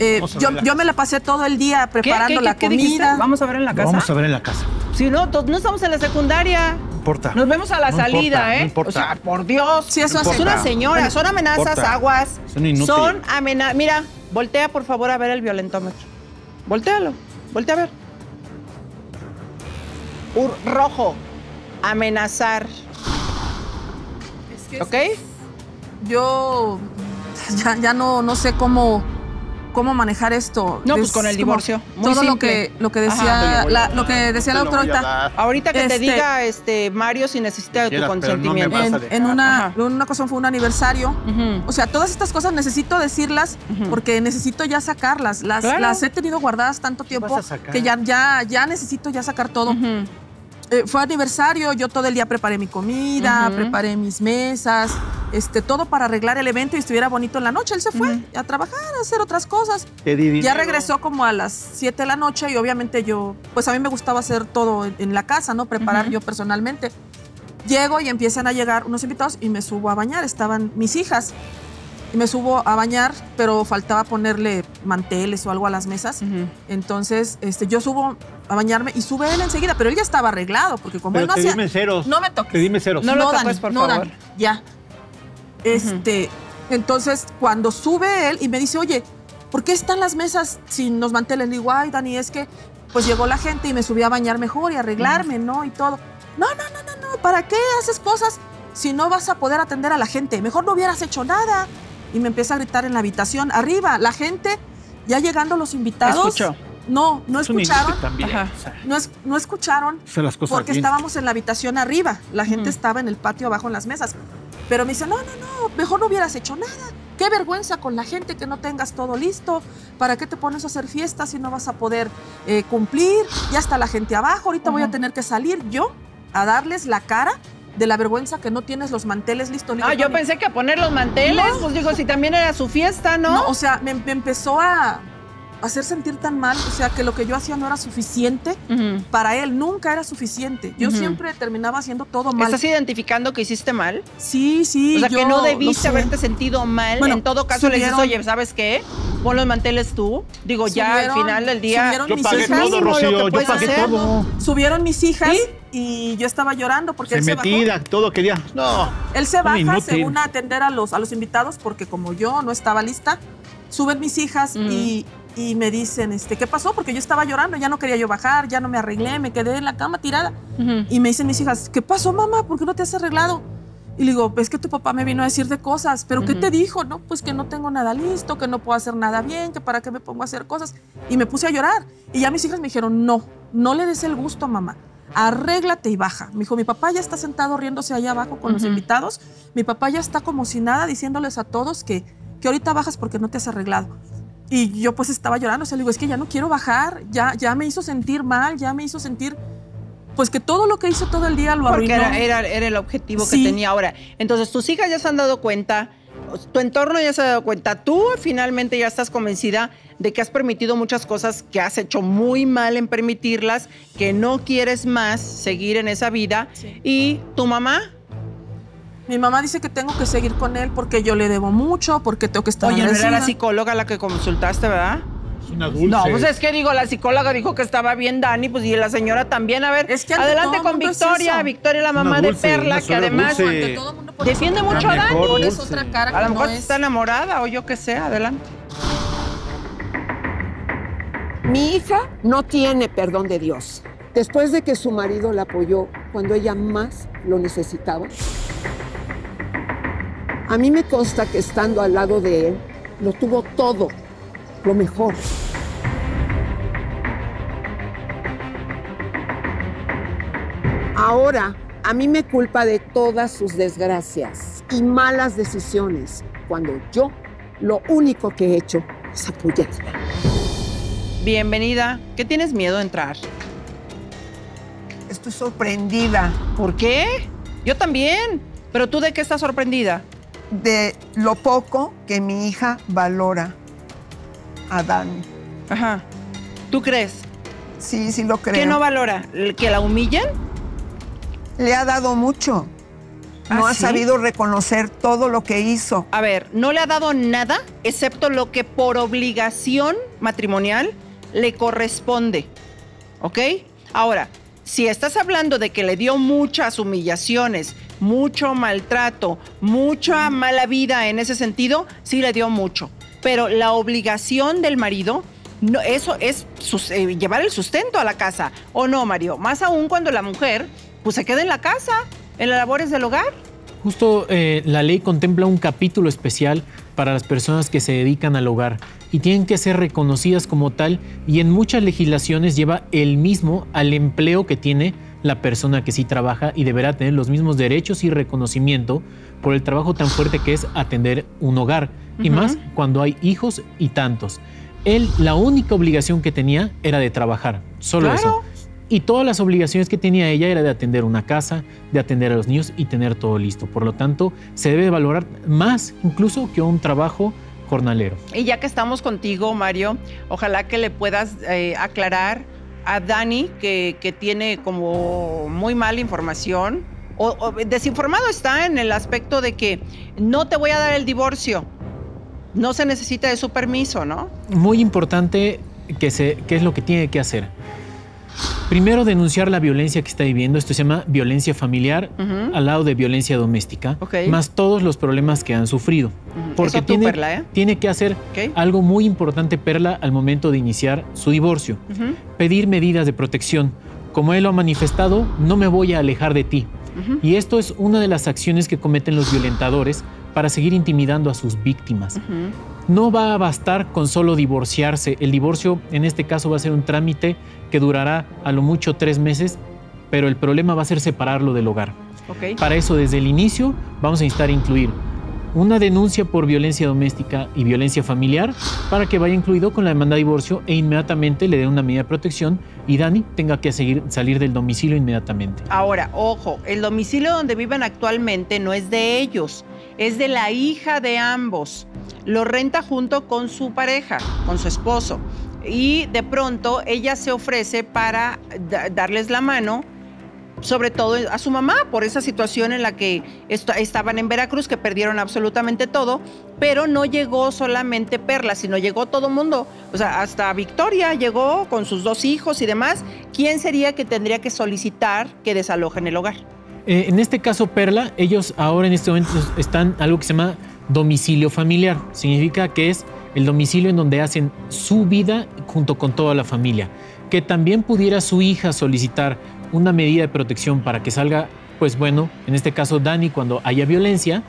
eh, yo, me la pasé todo el día preparando la qué comida. Vamos a ver en la casa. Vamos a ver en la casa. Si no, to- no estamos en la secundaria. No importa. Nos vemos a la No salida, importa, ¿eh? no importa. O sea, por Dios. Sí, eso No. Es una señora, son amenazas, aguas. Son inútiles. Son amenazas. Mira, voltea por favor a ver el violentómetro. Voltealo, voltea a ver. Ur- rojo, amenazar. ¿Ok? yo ya, ya no, no sé cómo, cómo manejar esto. No, pues Es con el divorcio. Muy todo lo que, lo que decía, Ajá. la- lo que decía la doctora. Ahorita que te Este- diga este Mario si necesita de tu no consentimiento. en, dejar. en una, Ajá. una ocasión fue un aniversario. O sea, todas estas cosas necesito decirlas porque necesito ya sacarlas. Las, Claro. las he tenido guardadas tanto tiempo que ya, ya, ya necesito ya sacar todo. Eh, fue aniversario, yo todo el día preparé mi comida, preparé mis mesas, este, todo para arreglar el evento y estuviera bonito en la noche. Él se fue a trabajar, a hacer otras cosas. Te di Ya regresó como a las 7 de la noche y obviamente yo, pues a mí me gustaba hacer todo en, en la casa, ¿no? Preparar yo personalmente. Llego y empiezan a llegar unos invitados y me subo a bañar. Estaban mis hijas. Y me subo a bañar, pero faltaba ponerle manteles o algo a las mesas. Entonces, este, yo subo a bañarme y sube él enseguida, pero él ya estaba arreglado, porque como Pero él no te hacía... di meseros. No me toques. Te di meseros. No lo Dani, toques, por no, favor. Dani, ya. Este, entonces, cuando sube él y me dice, oye, ¿por qué están las mesas sin los manteles? Le digo, ay, Dani, es que pues llegó la gente y me subí a bañar mejor y arreglarme, ¿no? Y todo. No, no, no, no, no, ¿para qué haces cosas si no vas a poder atender a la gente? Mejor no hubieras hecho nada. Y me empieza a gritar en la habitación, arriba, la gente, ya llegando los invitados. Escuchó. No, no Es escucharon. también. No, es- no escucharon las cosas porque bien. estábamos en la habitación arriba. La gente estaba en el patio abajo en las mesas. Pero me dice, no, no, no, mejor no hubieras hecho nada. Qué vergüenza con la gente que no tengas todo listo. ¿Para qué te pones a hacer fiestas si no vas a poder eh, cumplir? Ya está la gente abajo. Ahorita voy a tener que salir yo a darles la cara de la vergüenza que no tienes los manteles listos. Ah, yo "Tony, pensé que a poner los manteles, pues digo, si también era su fiesta, ¿no? no, o sea, me, me empezó a hacer sentir tan mal. O sea, que lo que yo hacía no era suficiente. Para él nunca era suficiente. Yo siempre terminaba haciendo todo mal. ¿Estás identificando que hiciste mal? Sí, sí. O sea, yo que no debiste haberte sentido mal. Bueno, en todo caso, le dices, subieron- oye, ¿sabes qué? Pon los manteles tú. Digo, ya al Subieron- final del día. subieron Yo mis pagué hijas. todo, Rocío. Yo pagué hacer. todo. Subieron mis hijas ¿Sí? y yo estaba llorando porque Se él se bajó. metida, todo quería. No. Él se baja según a atender a los, a los invitados porque como yo no estaba lista, suben mis hijas Ujú. y, y me dicen, este, ¿qué pasó? Porque yo estaba llorando, ya no quería yo bajar, ya no me arreglé, me quedé en la cama tirada. Y me dicen mis hijas, ¿qué pasó, mamá? ¿Por qué no te has arreglado? Y le digo, es que tu papá me vino a decir de cosas, pero ¿qué te dijo? No, pues que no tengo nada listo, que no puedo hacer nada bien, que para qué me pongo a hacer cosas. Y me puse a llorar. Y ya mis hijas me dijeron, no, no le des el gusto, mamá. Arréglate y baja. Me dijo, mi papá ya está sentado riéndose allá abajo con los invitados. Mi papá ya está como si nada diciéndoles a todos que, que ahorita bajas porque no te has arreglado. Y yo pues estaba llorando, o sea, le digo, es que ya no quiero bajar, ya, ya me hizo sentir mal, ya me hizo sentir, pues que todo lo que hice todo el día lo Porque arruinó. era, era, era el objetivo Sí. que tenía ahora. Entonces, tus hijas ya se han dado cuenta, tu entorno ya se ha dado cuenta, tú finalmente ya estás convencida de que has permitido muchas cosas que has hecho muy mal en permitirlas, que no quieres más seguir en esa vida. Sí. Y tu mamá, Mi mamá dice que tengo que seguir con él porque yo le debo mucho, porque tengo que estar oye, no era la agradecida. psicóloga la que consultaste, ¿verdad? Es una dulce. No, pues es que digo, la psicóloga dijo que estaba bien Dani, pues y la señora también. A ver, Es que ante adelante con mundo es Victoria. Victoria la mamá de Perla, que además dulce. Defiende mucho a Dani. mejor Pones dulce. otra cara A lo mejor no es. está enamorada o yo qué sé, adelante. Mi hija no tiene perdón de Dios. Después de que su marido la apoyó cuando ella más lo necesitaba, a mí me consta que estando al lado de él, lo tuvo todo, lo mejor. Ahora, a mí me culpa de todas sus desgracias y malas decisiones, cuando yo lo único que he hecho es apoyarla. Bienvenida. ¿Qué tienes miedo de entrar? Estoy sorprendida ¿Por qué? Yo también. ¿Pero tú de qué estás sorprendida? De lo poco que mi hija valora a Dani. Ajá. ¿Tú crees? Sí, sí lo creo. ¿Qué no valora? ¿Que la humillen? Le ha dado mucho. No ¿Ah, ha sí? sabido reconocer todo lo que hizo. A ver, no le ha dado nada excepto lo que por obligación matrimonial le corresponde. ¿Ok? Ahora, si estás hablando de que le dio muchas humillaciones, mucho maltrato, mucha mala vida en ese sentido, sí le dio mucho. Pero la obligación del marido, no, eso es eh, llevar el sustento a la casa. ¿O no, Mario? Más aún cuando la mujer pues se queda en la casa, en las labores del hogar. Justo eh, la ley contempla un capítulo especial para las personas que se dedican al hogar y tienen que ser reconocidas como tal y en muchas legislaciones lleva el mismo al empleo que tiene la persona que sí trabaja y deberá tener los mismos derechos y reconocimiento por el trabajo tan fuerte que es atender un hogar y más cuando hay hijos y tantos. Él la única obligación que tenía era de trabajar, solo Claro. eso. Y todas las obligaciones que tenía ella era de atender una casa, de atender a los niños y tener todo listo. Por lo tanto, se debe valorar más incluso que un trabajo jornalero. Y ya que estamos contigo, Mario, ojalá que le puedas eh, aclarar a Dani que, que tiene como muy mala información. O, o desinformado está en el aspecto de que no te voy a dar el divorcio. No se necesita de su permiso, ¿no? Muy importante que, se, qué es lo que tiene que hacer. Primero, denunciar la violencia que está viviendo. Esto se llama violencia familiar al lado de violencia doméstica, más todos los problemas que han sufrido. Porque Eso tú, tiene, Perla, ¿eh? tiene que hacer algo muy importante, Perla, al momento de iniciar su divorcio. Pedir medidas de protección. Como él lo ha manifestado, no me voy a alejar de ti. Y esto es una de las acciones que cometen los violentadores para seguir intimidando a sus víctimas. No va a bastar con solo divorciarse. El divorcio en este caso va a ser un trámite que durará a lo mucho tres meses, pero el problema va a ser separarlo del hogar. Para eso, desde el inicio, vamos a necesitar incluir una denuncia por violencia doméstica y violencia familiar para que vaya incluido con la demanda de divorcio e inmediatamente le den una medida de protección y Dani tenga que seguir, salir del domicilio inmediatamente. Ahora, ojo, el domicilio donde viven actualmente no es de ellos, es de la hija de ambos. Lo renta junto con su pareja, con su esposo. Y de pronto ella se ofrece para da- darles la mano, sobre todo a su mamá, por esa situación en la que est- estaban en Veracruz, que perdieron absolutamente todo, pero no llegó solamente Perla, sino llegó todo mundo. O sea, hasta Victoria llegó con sus dos hijos y demás. ¿Quién sería que tendría que solicitar que desalojen el hogar? Eh, en este caso, Perla, ellos ahora en este momento están algo que se llama domicilio familiar. Significa que es el domicilio en donde hacen su vida junto con toda la familia. Que también pudiera su hija solicitar una medida de protección para que salga, pues bueno, en este caso Dani cuando haya violencia,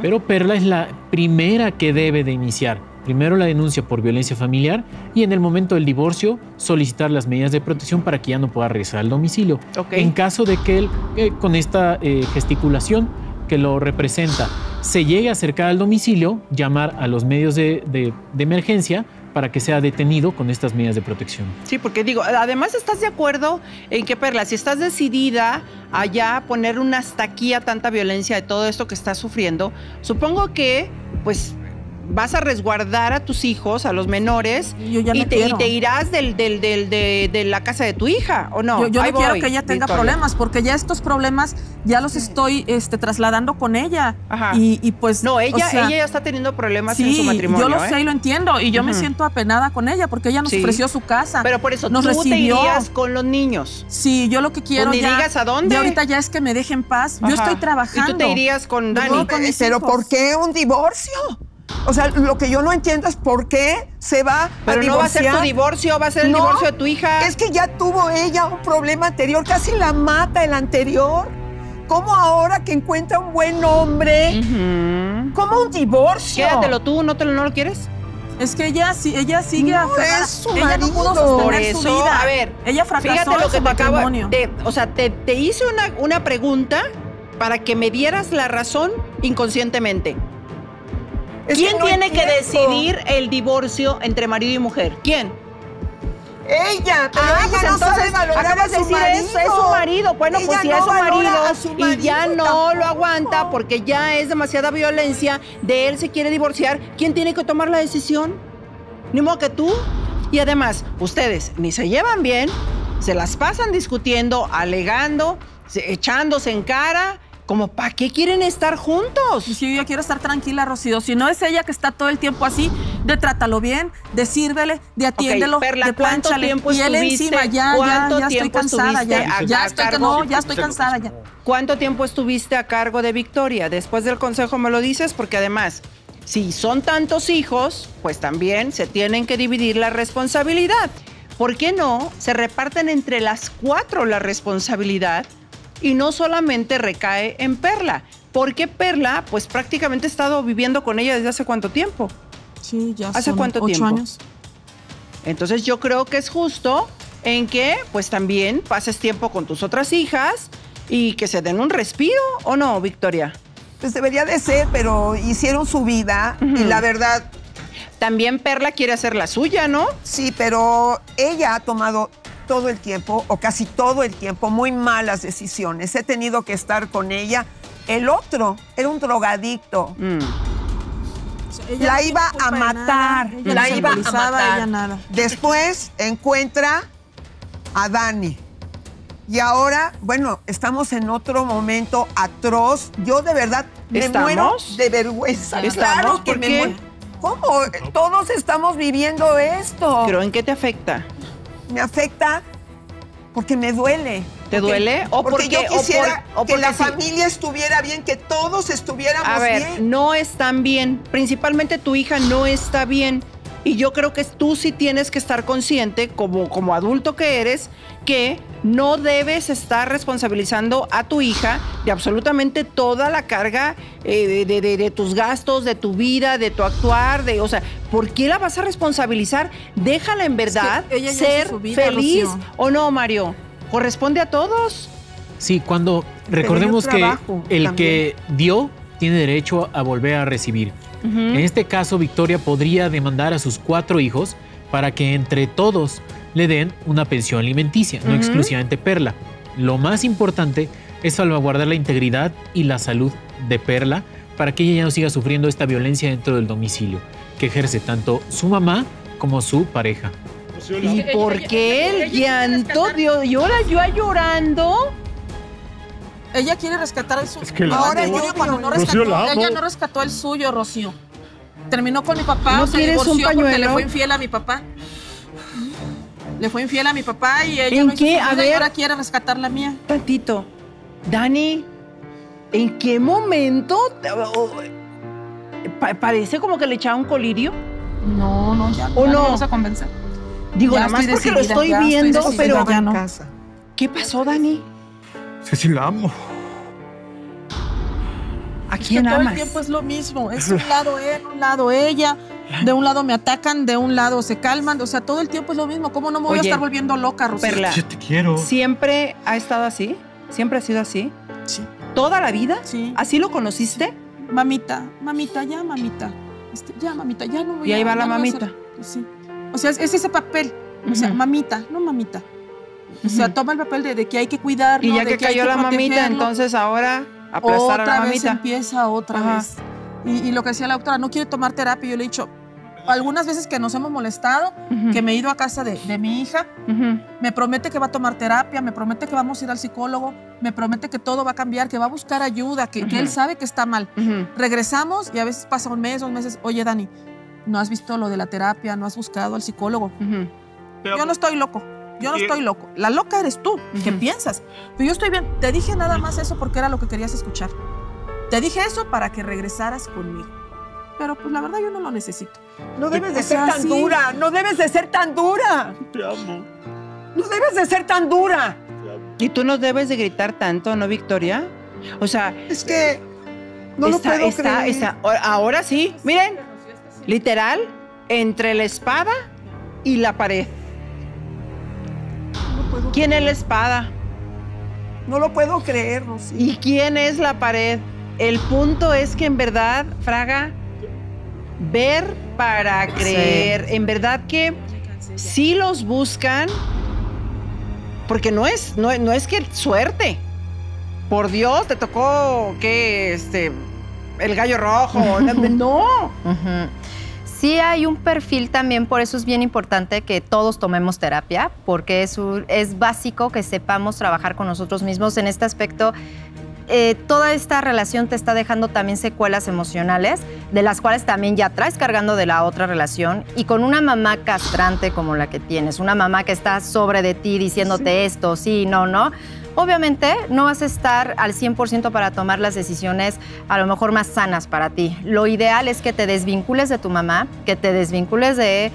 pero Perla es la primera que debe de iniciar. Primero la denuncia por violencia familiar y en el momento del divorcio solicitar las medidas de protección para que ya no pueda regresar al domicilio. En caso de que él, eh, con esta eh, gesticulación que lo representa, se llegue a acercar al domicilio, llamar a los medios de, emergencia para que sea detenido con estas medidas de protección. Sí, porque digo, además estás de acuerdo en que, Perla, si estás decidida a ya poner un hasta aquí a tanta violencia de todo esto que estás sufriendo, supongo que, pues, vas a resguardar a tus hijos, a los menores, Yo ya y, no te, y irás del, del, del- de, de la casa de tu hija, ¿o no? yo no quiero que ella tenga Victoria. problemas, porque ya estos problemas ya los estoy este, trasladando con ella. Ajá. Y, y pues. No, ella, o sea, ella ya está teniendo problemas en su matrimonio. yo lo ¿eh? sé y lo entiendo. Y yo me siento apenada con ella porque ella nos Sí. ofreció su casa. Pero por eso nos tú recibió. te irías con los niños. Sí, yo lo que quiero Pues ni ya. digas a dónde. de ahorita ya es que me deje en paz. Yo estoy trabajando. Y tú te irías con Dani. con Pero. ¿por qué un divorcio? O sea, lo que yo no entiendo es por qué se va Pero a no va a ser tu divorcio, va a ser el No, divorcio de tu hija. Es que ya tuvo ella un problema anterior, casi la mata el anterior. ¿Cómo ahora que encuentra un buen hombre? ¿Cómo un divorcio? Quédatelo tú, ¿no, te lo, no lo quieres? Es que ella, sí- ella sigue No, aferrada. es su ella no pudo sostener Por su vida. a ver, ella fracasó Fíjate en lo que su te acabo matrimonio. de, o sea, te, te hice una, una pregunta para que me dieras la razón inconscientemente. Es ¿Quién no tiene que decidir el divorcio entre marido y mujer? ¿Quién? Ella, pero Ah, ella pues no sabe entonces valorar acabas a su decir marido. eso, es su marido. Bueno, Ella pues si no es su marido, y ya no tampoco. lo aguanta porque ya es demasiada violencia, de él se quiere divorciar, ¿quién tiene que tomar la decisión? Ni modo que tú. Y además, ustedes ni se llevan bien, se las pasan discutiendo, alegando, se- echándose en cara, como ¿para qué quieren estar juntos? Y si yo quiero estar tranquila, Rocío. Si no es ella que está todo el tiempo así, de trátalo bien, de sírvele, de atiéndelo, Perla, de ¿cuánto plánchale. tiempo y él estuviste? encima, ya, ya, ¿Cuánto ya estoy tiempo cansada, ya, estuviste a- ya a estoy, cargo? no, ya estoy cansada, ya. ¿Cuánto tiempo estuviste a cargo de Victoria? Después del consejo me lo dices, porque además, si son tantos hijos, pues también se tienen que dividir la responsabilidad. ¿Por qué no se reparten entre las cuatro la responsabilidad y no solamente recae en Perla? Porque Perla, pues prácticamente ha estado viviendo con ella desde hace cuánto tiempo. Sí, ya ¿Hace son cuánto ocho tiempo? años. Entonces yo creo que es justo en que pues también pases tiempo con tus otras hijas y que se den un respiro, ¿o no, Victoria? Pues debería de ser, pero hicieron su vida y la verdad, También Perla quiere hacer la suya, ¿no? sí, pero ella ha tomado todo el tiempo, o casi todo el tiempo, muy malas decisiones. He tenido que estar con ella. El otro era un drogadicto. Mm. Ella La no iba a matar, ella la no se iba a matar. ella nada. Después encuentra a Dani. Y ahora, bueno, estamos en otro momento atroz. Yo de verdad me ¿Estamos? muero de vergüenza. ¿Estamos? Claro que ¿Por me qué? muero. ¿Cómo? Todos estamos viviendo esto. ¿Pero en qué te afecta? Me afecta porque me duele. ¿Te Porque- duele? ¿O porque porque- yo o por- quisiera o que porque la sí? familia estuviera bien, que todos estuviéramos A ver, bien. no están bien. Principalmente tu hija no está bien. Y yo creo que tú sí tienes que estar consciente, como, como adulto que eres, que no debes estar responsabilizando a tu hija de absolutamente toda la carga eh, de, de- de- de tus gastos, de tu vida, de tu actuar, de, o sea, ¿por qué la vas a responsabilizar? Déjala en verdad ser vida, feliz Rocío. o no, Mario. Corresponde a todos. Sí, cuando recordemos que el también. que dio tiene derecho a volver a recibir. En este caso, Victoria podría demandar a sus cuatro hijos para que entre todos le den una pensión alimenticia, no exclusivamente Perla. Lo más importante es salvaguardar la integridad y la salud de Perla para que ella ya no siga sufriendo esta violencia dentro del domicilio que ejerce tanto su mamá como su pareja. ¿Y por qué el llanto? Dios, llora yo llorando. Ella quiere rescatar el suyo. Es que Ahora yo cuando no rescató, ella no rescató el suyo, Rocío. Terminó con mi papá, ¿No o se quieres un divorció porque le fue infiel a mi papá. Le fue infiel a mi papá y ella ¿En no qué? A ver. ahora quiere rescatar la mía. Tantito. Dani, ¿en qué momento? Pa- parece como que le echaba un colirio. No, no, ya, ¿O ya no? vas a convencer. Digo, Ya nada más porque lo decidida, estoy viendo, pero ya no. ¿qué pasó, Dani? Sí, sí, la amo. ¿A Es que quién todo el amas? tiempo es lo mismo. Es un lado él, un lado ella. De un lado me atacan, de un lado se calman. O sea, todo el tiempo es lo mismo. ¿Cómo no me voy Oye, a estar volviendo loca? Perla, Yo te quiero. ¿siempre ha estado así? ¿Siempre ha sido así? Sí, ¿Toda la vida? sí. ¿Así lo conociste? Mamita, mamita, ya, mamita. Este, ya, mamita, ya no voy Y ahí a- va ya la a mamita. hacer- pues sí. O sea, es, es ese papel. O sea, mamita, no mamita. O sea, toma el papel de, de que hay que cuidarlo. Y ya de que cayó la mamita, entonces ahora aplastar a otra la vez mamita. empieza otra Ajá. vez. Y, y lo que decía la doctora, no quiere tomar terapia. Yo le he dicho, algunas veces que nos hemos molestado, que me he ido a casa de, de mi hija, me promete que va a tomar terapia, me promete que vamos a ir al psicólogo, me promete que todo va a cambiar, que va a buscar ayuda, que, que él sabe que está mal. Regresamos y a veces pasa un mes, dos meses, oye Dani, ¿no has visto lo de la terapia? ¿No has buscado al psicólogo? Yo no estoy loco. Yo no estoy loco. La loca eres tú, que piensas. Pero yo estoy bien. Te dije nada más eso porque era lo que querías escuchar. Te dije eso para que regresaras conmigo. pero pues la verdad yo no lo necesito. No debes de ser tan dura, no debes de ser tan dura. Te amo. No debes de ser tan dura. Y tú no debes de gritar tanto, ¿no, Victoria? O sea, Es que no lo está- puedo está- creer. está- ahora sí, miren, literal, entre la espada y la pared. ¿Quién es la espada? No lo puedo creer. ¿Y quién es la pared? El punto es que en verdad, Fraga, ver para creer, en verdad que sí los buscan, porque no es, no, no es que suerte. Por Dios, te tocó que este el gallo rojo. no. Ujú. Sí hay un perfil también, por eso es bien importante que todos tomemos terapia, porque es, un- es básico que sepamos trabajar con nosotros mismos en este aspecto. eh, toda esta relación te está dejando también secuelas emocionales, de las cuales también ya traes cargando de la otra relación. Y con una mamá castrante como la que tienes, una mamá que está sobre de ti diciéndote esto, sí, no, no. Obviamente no vas a estar al 100% para tomar las decisiones a lo mejor más sanas para ti. Lo ideal es que te desvincules de tu mamá, que te desvincules de,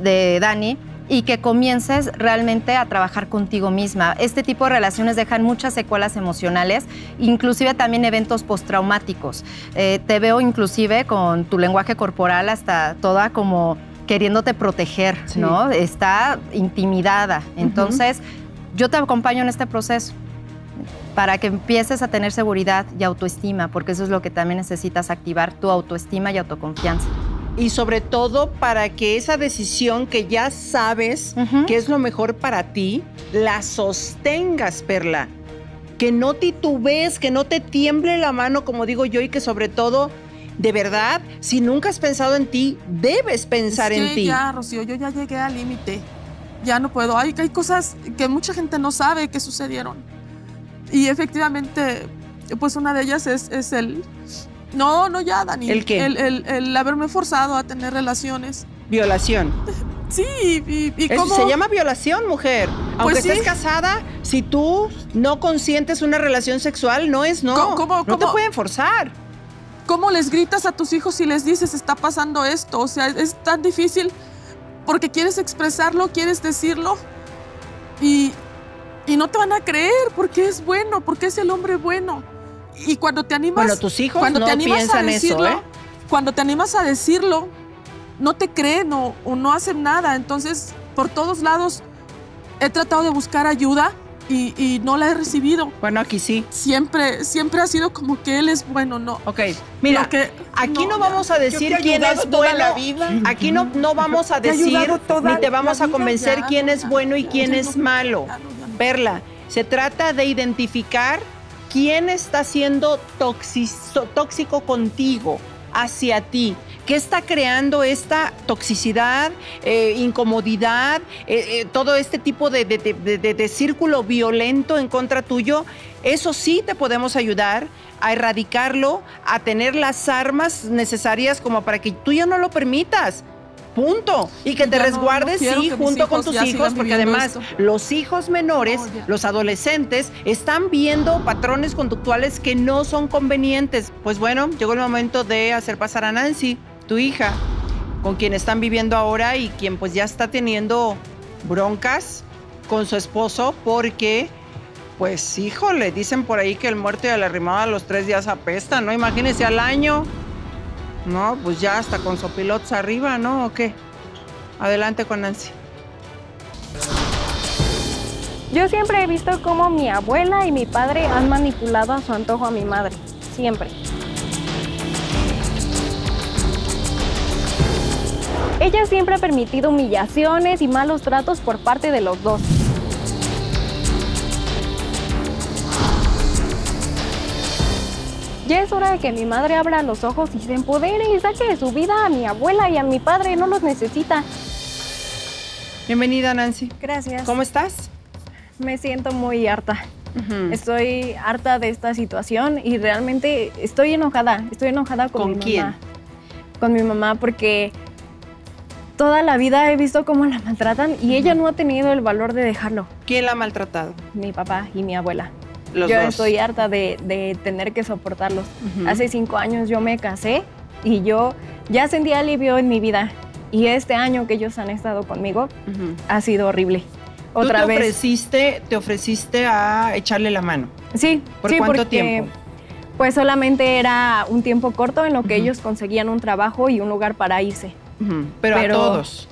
de Dani y que comiences realmente a trabajar contigo misma. Este tipo de relaciones dejan muchas secuelas emocionales, inclusive también eventos postraumáticos. Eh, te veo inclusive con tu lenguaje corporal hasta toda como queriéndote proteger, Sí. ¿no? Está intimidada. Entonces, yo te acompaño en este proceso para que empieces a tener seguridad y autoestima, porque eso es lo que también necesitas activar, tu autoestima y autoconfianza. Y sobre todo para que esa decisión que ya sabes que es lo mejor para ti, la sostengas, Perla. Que no titubees, que no te tiemble la mano, como digo yo, y que sobre todo, de verdad, si nunca has pensado en ti, debes pensar es en ti. Ya, Rocío, yo ya llegué al límite. Ya no puedo. Hay, hay cosas que mucha gente no sabe que sucedieron. Y efectivamente, pues una de ellas es, es el. No, no, ya, Dani. ¿El qué? El, el- el haberme forzado a tener relaciones. Violación. Sí, y, y Eso cómo. se llama violación, mujer. Aunque Pues sí. estés casada, si tú no consientes una relación sexual, no es no. ¿Cómo- cómo- no te cómo? pueden forzar. ¿Cómo les gritas a tus hijos y les dices está pasando esto? O sea, es tan difícil porque quieres expresarlo, quieres decirlo y, y no te van a creer porque es bueno, porque es el hombre bueno. Y cuando te animas, Bueno, tus hijos cuando no te animas a eso, decirlo, ¿eh? cuando te animas a decirlo, no te creen o, o no hacen nada. Entonces, por todos lados he tratado de buscar ayuda y, y no la he recibido. Bueno, aquí sí. Siempre, siempre ha sido como que él es bueno, no. Ok, mira, que- aquí no, no, vamos a decir quién es bueno. la vida. Aquí no, no vamos a decir toda ni te vamos a convencer ya, quién es ya, bueno y ya, quién ya es no, malo. ya no, ya no. Perla, se trata de identificar quién está siendo tóxico contigo, hacia ti. ¿Qué está creando esta toxicidad, eh, incomodidad, eh, eh, todo este tipo de, de- de- de- círculo violento en contra tuyo? Eso sí te podemos ayudar a erradicarlo, a tener las armas necesarias como para que tú ya no lo permitas. Punto. Y que te Ya no- no resguardes, sí, junto con tus hijos, porque además esto. los hijos menores, No, los adolescentes, están viendo patrones conductuales que no son convenientes. Pues bueno, llegó el momento de hacer pasar a Nancy, tu hija, con quien están viviendo ahora y quien pues ya está teniendo broncas con su esposo porque, pues híjole, dicen por ahí que el muerto y el arrimado a los tres días apesta, ¿no? Imagínese al año. No, pues ya hasta con sopilotes arriba, ¿no? ¿O qué? Adelante con Nancy. Yo siempre he visto cómo mi abuela y mi padre han manipulado a su antojo a mi madre. Siempre. Ella siempre ha permitido humillaciones y malos tratos por parte de los dos. Ya es hora de que mi madre abra los ojos y se empodere y saque de su vida a mi abuela y a mi padre. No los necesita. Bienvenida, Nancy. Gracias. ¿Cómo estás? Me siento muy harta. Estoy harta de esta situación y realmente estoy enojada. Estoy enojada con, ¿Con mi quién? mamá. Con mi mamá porque toda la vida he visto cómo la maltratan y ella no ha tenido el valor de dejarlo. ¿Quién la ha maltratado? Mi papá y mi abuela. Los yo dos. estoy harta de, de tener que soportarlos. Hace cinco años yo me casé y yo ya sentí alivio en mi vida. Y este año que ellos han estado conmigo ha sido horrible. Otra ¿Tú te vez. Ofreciste, te ofreciste a echarle la mano. Sí. ¿Por sí, cuánto porque, tiempo? Pues solamente era un tiempo corto en lo que ellos conseguían un trabajo y un lugar para irse. Ujú, Pero, Pero- a todos.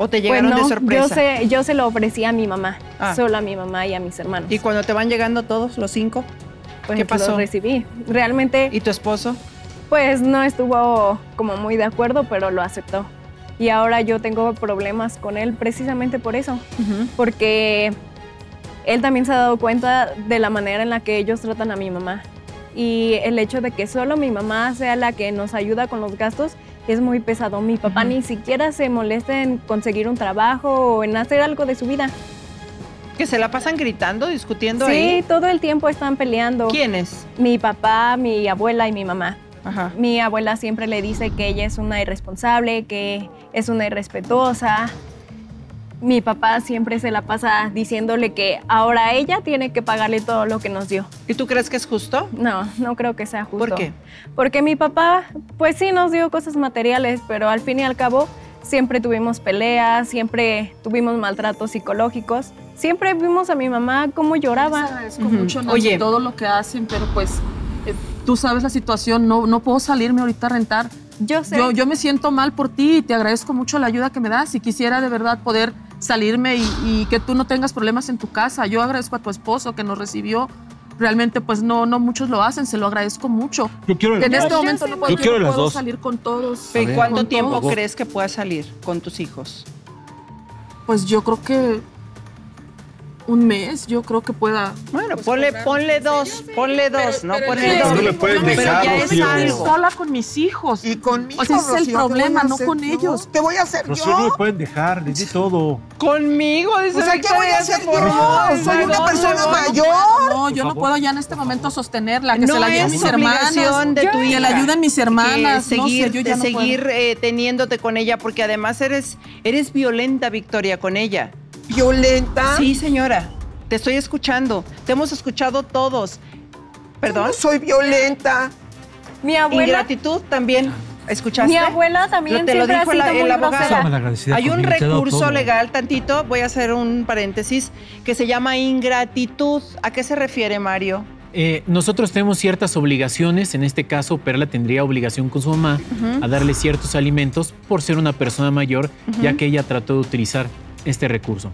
¿O te Pues llegaron de no, sorpresa? Yo se, yo se lo ofrecí a mi mamá, Ah. solo a mi mamá y a mis hermanos. ¿Y cuando te van llegando todos, los cinco? pues qué pasó? Lo recibí. Realmente, ¿Y tu esposo? pues no estuvo como muy de acuerdo, pero lo aceptó. Y ahora yo tengo problemas con él precisamente por eso, porque él también se ha dado cuenta de la manera en la que ellos tratan a mi mamá. Y el hecho de que solo mi mamá sea la que nos ayuda con los gastos es muy pesado. Mi papá ni siquiera se molesta en conseguir un trabajo o en hacer algo de su vida. Que se la pasan gritando, discutiendo Sí, ahí. todo el tiempo están peleando. ¿Quiénes? Mi papá, mi abuela y mi mamá. Ajá. Mi abuela siempre le dice que ella es una irresponsable, que es una irrespetuosa. Mi papá siempre se la pasa diciéndole que ahora ella tiene que pagarle todo lo que nos dio. ¿Y tú crees que es justo? No, no creo que sea justo. ¿Por qué? Porque mi papá, pues sí nos dio cosas materiales, pero al fin y al cabo siempre tuvimos peleas, siempre tuvimos maltratos psicológicos. Siempre vimos a mi mamá cómo lloraba. Les agradezco mucho Oye. todo lo que hacen, pero pues eh, tú sabes la situación, no, no puedo salirme ahorita a rentar. Yo sé. Yo, yo me siento mal por ti y te agradezco mucho la ayuda que me das y quisiera de verdad poder salirme y, y que tú no tengas problemas en tu casa. Yo agradezco a tu esposo que nos recibió. Realmente pues no, no muchos lo hacen, se lo agradezco mucho. Yo quiero en este dos. momento no puedo, Yo quiero no las puedo dos. salir con todos. ¿Y cuánto tiempo todos. crees que puedas salir con tus hijos? Pues yo creo que un mes, yo creo que pueda. Bueno, ponle, ponle dos, ponle dos, ¿no? Ponle es dos. No le pueden dejar, Pero ya es algo. sola con mis hijos. Y conmigo, O sea, ese es el Rocío, ¿qué voy problema, no con yo? ellos. ¿Qué voy a hacer Rocío, no yo? me pueden dejar, les di todo. Conmigo, dice O sea, ¿qué voy a hacer yo? Soy una ¿Dónde persona mayor. No, yo no puedo ya en este momento sostenerla, que no se la es mis hermanas, de tu que la ayuden mis hermanas, que no sé, seguir, yo ya de no puedo. seguir eh, teniéndote con ella, porque además eres, eres violenta, Victoria, con ella. ¿Violenta? Sí, señora, te estoy escuchando, te hemos escuchado todos. ¿Perdón? No soy violenta. Mi abuela, Ingratitud también, ¿escuchaste? mi abuela también Lo- te lo dijo la- el abogado. Hay un recurso todo. legal, tantito, voy a hacer un paréntesis, que se llama ingratitud. ¿A qué se refiere, Mario? Eh, nosotros tenemos ciertas obligaciones, en este caso Perla tendría obligación con su mamá a darle ciertos alimentos por ser una persona mayor, ya que ella trató de utilizar este recurso.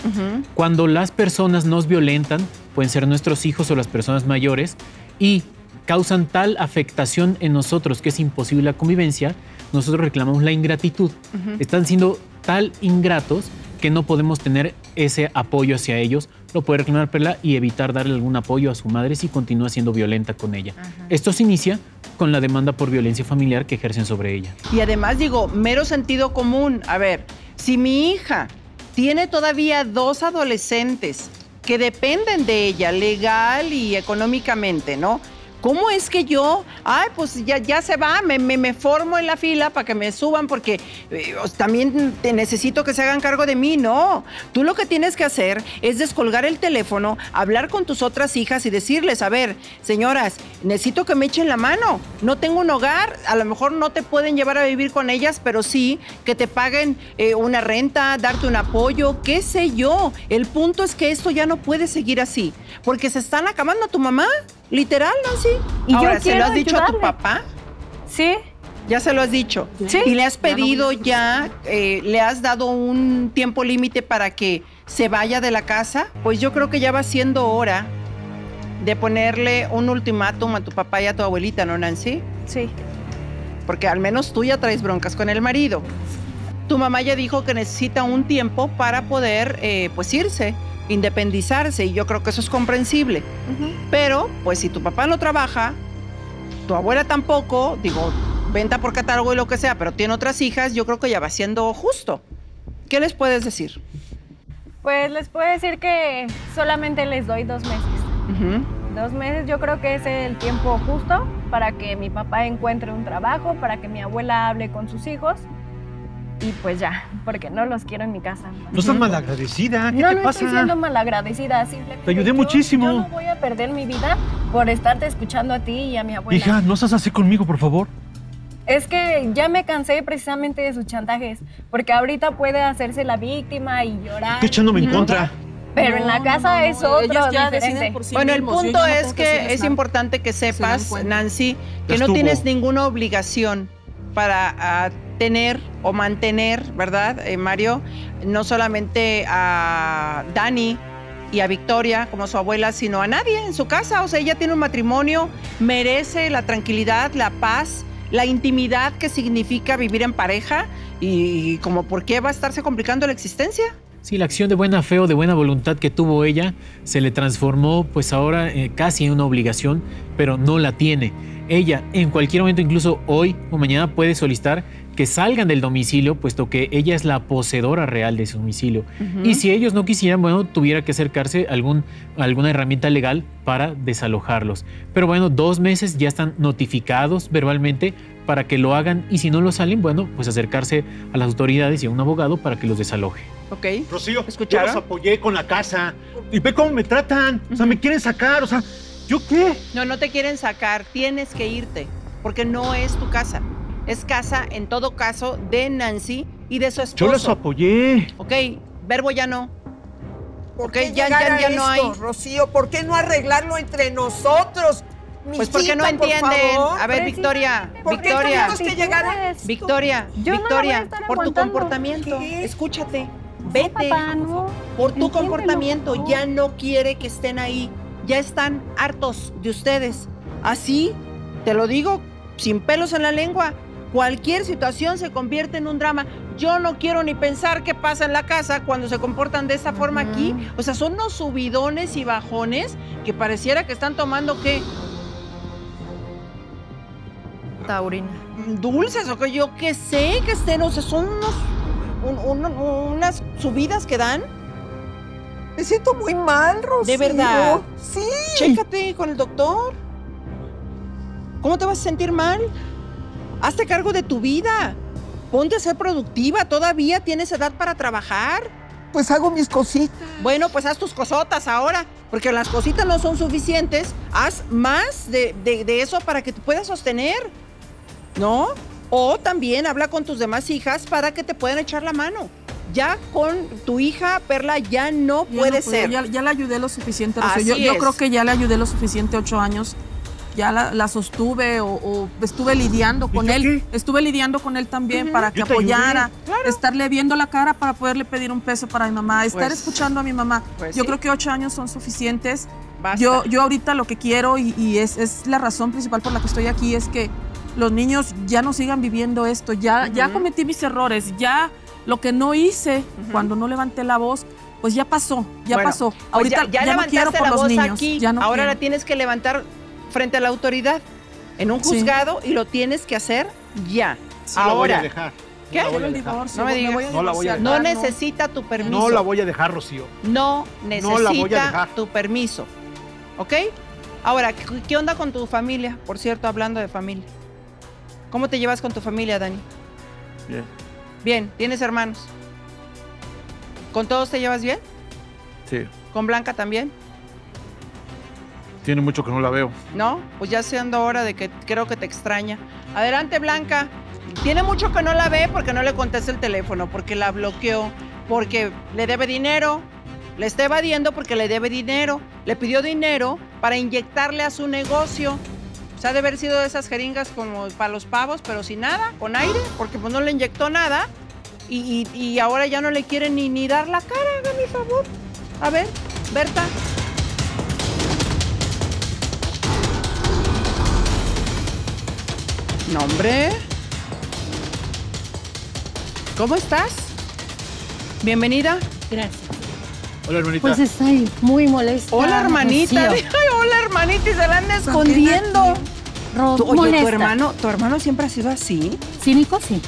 Cuando las personas nos violentan, pueden ser nuestros hijos o las personas mayores, y causan tal afectación en nosotros que es imposible la convivencia, nosotros reclamamos la ingratitud. Están siendo tal ingratos que no podemos tener ese apoyo hacia ellos. Lo puede reclamar Perla y evitar darle algún apoyo a su madre si continúa siendo violenta con ella. Esto se inicia con la demanda por violencia familiar que ejercen sobre ella. Y además digo, mero sentido común. A ver, si mi hija tiene todavía dos adolescentes que dependen de ella legal y económicamente, ¿no? ¿Cómo es que yo, ay, pues ya, ya se va, me, me- formo en la fila para que me suban porque eh, también necesito que se hagan cargo de mí? No, tú lo que tienes que hacer es descolgar el teléfono, hablar con tus otras hijas y decirles, a ver, señoras, necesito que me echen la mano, no tengo un hogar, a lo mejor no te pueden llevar a vivir con ellas, pero sí que te paguen eh, una renta, darte un apoyo, qué sé yo. El punto es que esto ya no puede seguir así, porque se están acabando a tu mamá, literal, Nancy. Y yo Ahora, ¿se lo has dicho a tu papá? Sí, Ya se lo has dicho. Sí. Y le has pedido ya, eh, le has dado un tiempo límite para que se vaya de la casa. Pues yo creo que ya va siendo hora de ponerle un ultimátum a tu papá y a tu abuelita, ¿no, Nancy? sí. Porque al menos tú ya traes broncas con el marido. Tu mamá ya dijo que necesita un tiempo para poder, eh, pues, irse, independizarse, y yo creo que eso es comprensible. Pero, pues, si tu papá no trabaja, tu abuela tampoco, digo, venta por catálogo y lo que sea, pero tiene otras hijas, yo creo que ya va siendo justo. ¿Qué les puedes decir? Pues les puedo decir que solamente les doy dos meses. Dos meses yo creo que es el tiempo justo para que mi papá encuentre un trabajo, para que mi abuela hable con sus hijos y pues ya, porque no los quiero en mi casa. No estás malagradecida, ¿qué no, te no pasa? estoy siendo malagradecida, simplemente. Te ayudé yo- muchísimo. Yo no voy a perder mi vida por estarte escuchando a ti y a mi abuela. Hija, no seas así conmigo, por favor. Es que ya me cansé precisamente de sus chantajes, porque ahorita puede hacerse la víctima y llorar. Estoy echándome en contra. Pero en la casa es otro ellos ya diferente. por sí Bueno, el punto no es que es nada. importante que sepas. Nancy, que no tienes ninguna obligación para ah, tener o mantener, ¿verdad, eh, Mario? No solamente a Dani y a Victoria como su abuela, sino a nadie en su casa. O sea, ella tiene un matrimonio, merece la tranquilidad, la paz, la intimidad que significa vivir en pareja y como por qué va a estarse complicando la existencia. Sí, la acción de buena fe o de buena voluntad que tuvo ella se le transformó pues ahora eh, casi en una obligación, pero no la tiene. Ella en cualquier momento, incluso hoy o mañana, puede solicitar que salgan del domicilio, puesto que ella es la poseedora real de su domicilio. Y si ellos no quisieran, bueno, tuviera que acercarse algún, a alguna herramienta legal para desalojarlos. Pero bueno, dos meses ya están notificados verbalmente para que lo hagan y si no lo salen, bueno, pues acercarse a las autoridades y a un abogado para que los desaloje. ¿Ok? Rocío, ¿Escucharon? yo los apoyé con la casa. Y ve cómo me tratan. O sea, me quieren sacar. O sea, ¿yo qué? No, no te quieren sacar, tienes que irte, porque no es tu casa. Es casa, en todo caso, de Nancy y de su Yo esposo. los apoyé. Ok, verbo ya no. ¿Por Ok, qué ya- llegar ya- a ya no hay. Rocío? ¿Por qué no arreglarlo entre nosotros? Pues porque no por entienden. A ver, Victoria, ¿Por qué Victoria, tenemos que llegar a esto? Victoria, Yo Victoria, por tu comportamiento, ¿Qué? escúchate, vete. Papá, no. por tu Entiéndelo, comportamiento, por ya no quiere que estén ahí. Ya están hartos de ustedes. Así, te lo digo, sin pelos en la lengua. Cualquier situación se convierte en un drama. Yo no quiero ni pensar qué pasa en la casa cuando se comportan de esa forma aquí. O sea, son unos subidones y bajones que pareciera que están tomando qué? Taurina. Dulces o que yo qué sé que estén. O sea, son unos, un- un- unas subidas que dan. Me siento muy mal, Rocío. ¿De verdad? Sí. Chécate con el doctor. ¿Cómo te vas a sentir mal? Hazte cargo de tu vida. Ponte a ser productiva. Todavía tienes edad para trabajar. Pues hago mis cositas. Bueno, pues haz tus cosotas ahora. Porque las cositas no son suficientes. Haz más de, de- de eso para que te puedas sostener. ¿No? O también habla con tus demás hijas para que te puedan echar la mano. Ya con tu hija, Perla, ya no Ya puede no ser. Ya, ya le ayudé lo suficiente. Así Yo, yo creo que ya le ayudé lo suficiente ocho años. Ya la, la sostuve o, o estuve lidiando con él. qué? Estuve lidiando con él también para que apoyara, estarle viendo la cara para poderle pedir un peso para mi mamá, estar Pues- escuchando a mi mamá. pues yo sí. creo que ocho años son suficientes. Basta. Yo, yo ahorita lo que quiero y, y es, es la razón principal por la que estoy aquí es que los niños ya no sigan viviendo esto. Ya, ya cometí mis errores. Ya lo que no hice cuando no levanté la voz, pues ya pasó. Ya Bueno, pasó. Pues Ahorita ya, ya ya, no levantaste quiero por la los voz niños. aquí. Ya no Ahora quiero. la tienes que levantar frente a la autoridad en un Sí. juzgado y lo tienes que hacer ya. Sí la voy a Ahora, dejar. ¿Qué? No la voy a dejar. divorcio, No me digas. voy a No la voy a divorciar, no necesita tu permiso. No la voy a dejar, Rocío. No No la voy a necesita dejar. tu permiso. ¿Ok? Ahora, ¿qué, qué onda con tu familia? Por cierto, hablando de familia. ¿Cómo te llevas con tu familia, Dani? Bien. Bien, ¿tienes hermanos? ¿Con todos te llevas bien? Sí. ¿Con Blanca también? Tiene mucho que no la veo. ¿No? Pues ya siendo hora de que creo que te extraña. Adelante, Blanca. Tiene mucho que no la ve porque no le contesta el teléfono, porque la bloqueó, porque le debe dinero, le está evadiendo porque le debe dinero, le pidió dinero para inyectarle a su negocio. O sea, ha de haber sido de esas jeringas como para los pavos, pero sin nada, con aire, porque pues no le inyectó nada. Y, y- y ahora ya no le quiere ni, ni dar la cara, haga mi favor. A ver, Berta. No, hombre. ¿Cómo estás? Bienvenida. Gracias. Hola, hermanita. Pues estoy muy molesta. Hola, hermanita. Ay, hola, hermanita, y se la anda escondiendo. Oye, tu hermano, tu hermano siempre ha sido así. Cínico, sí.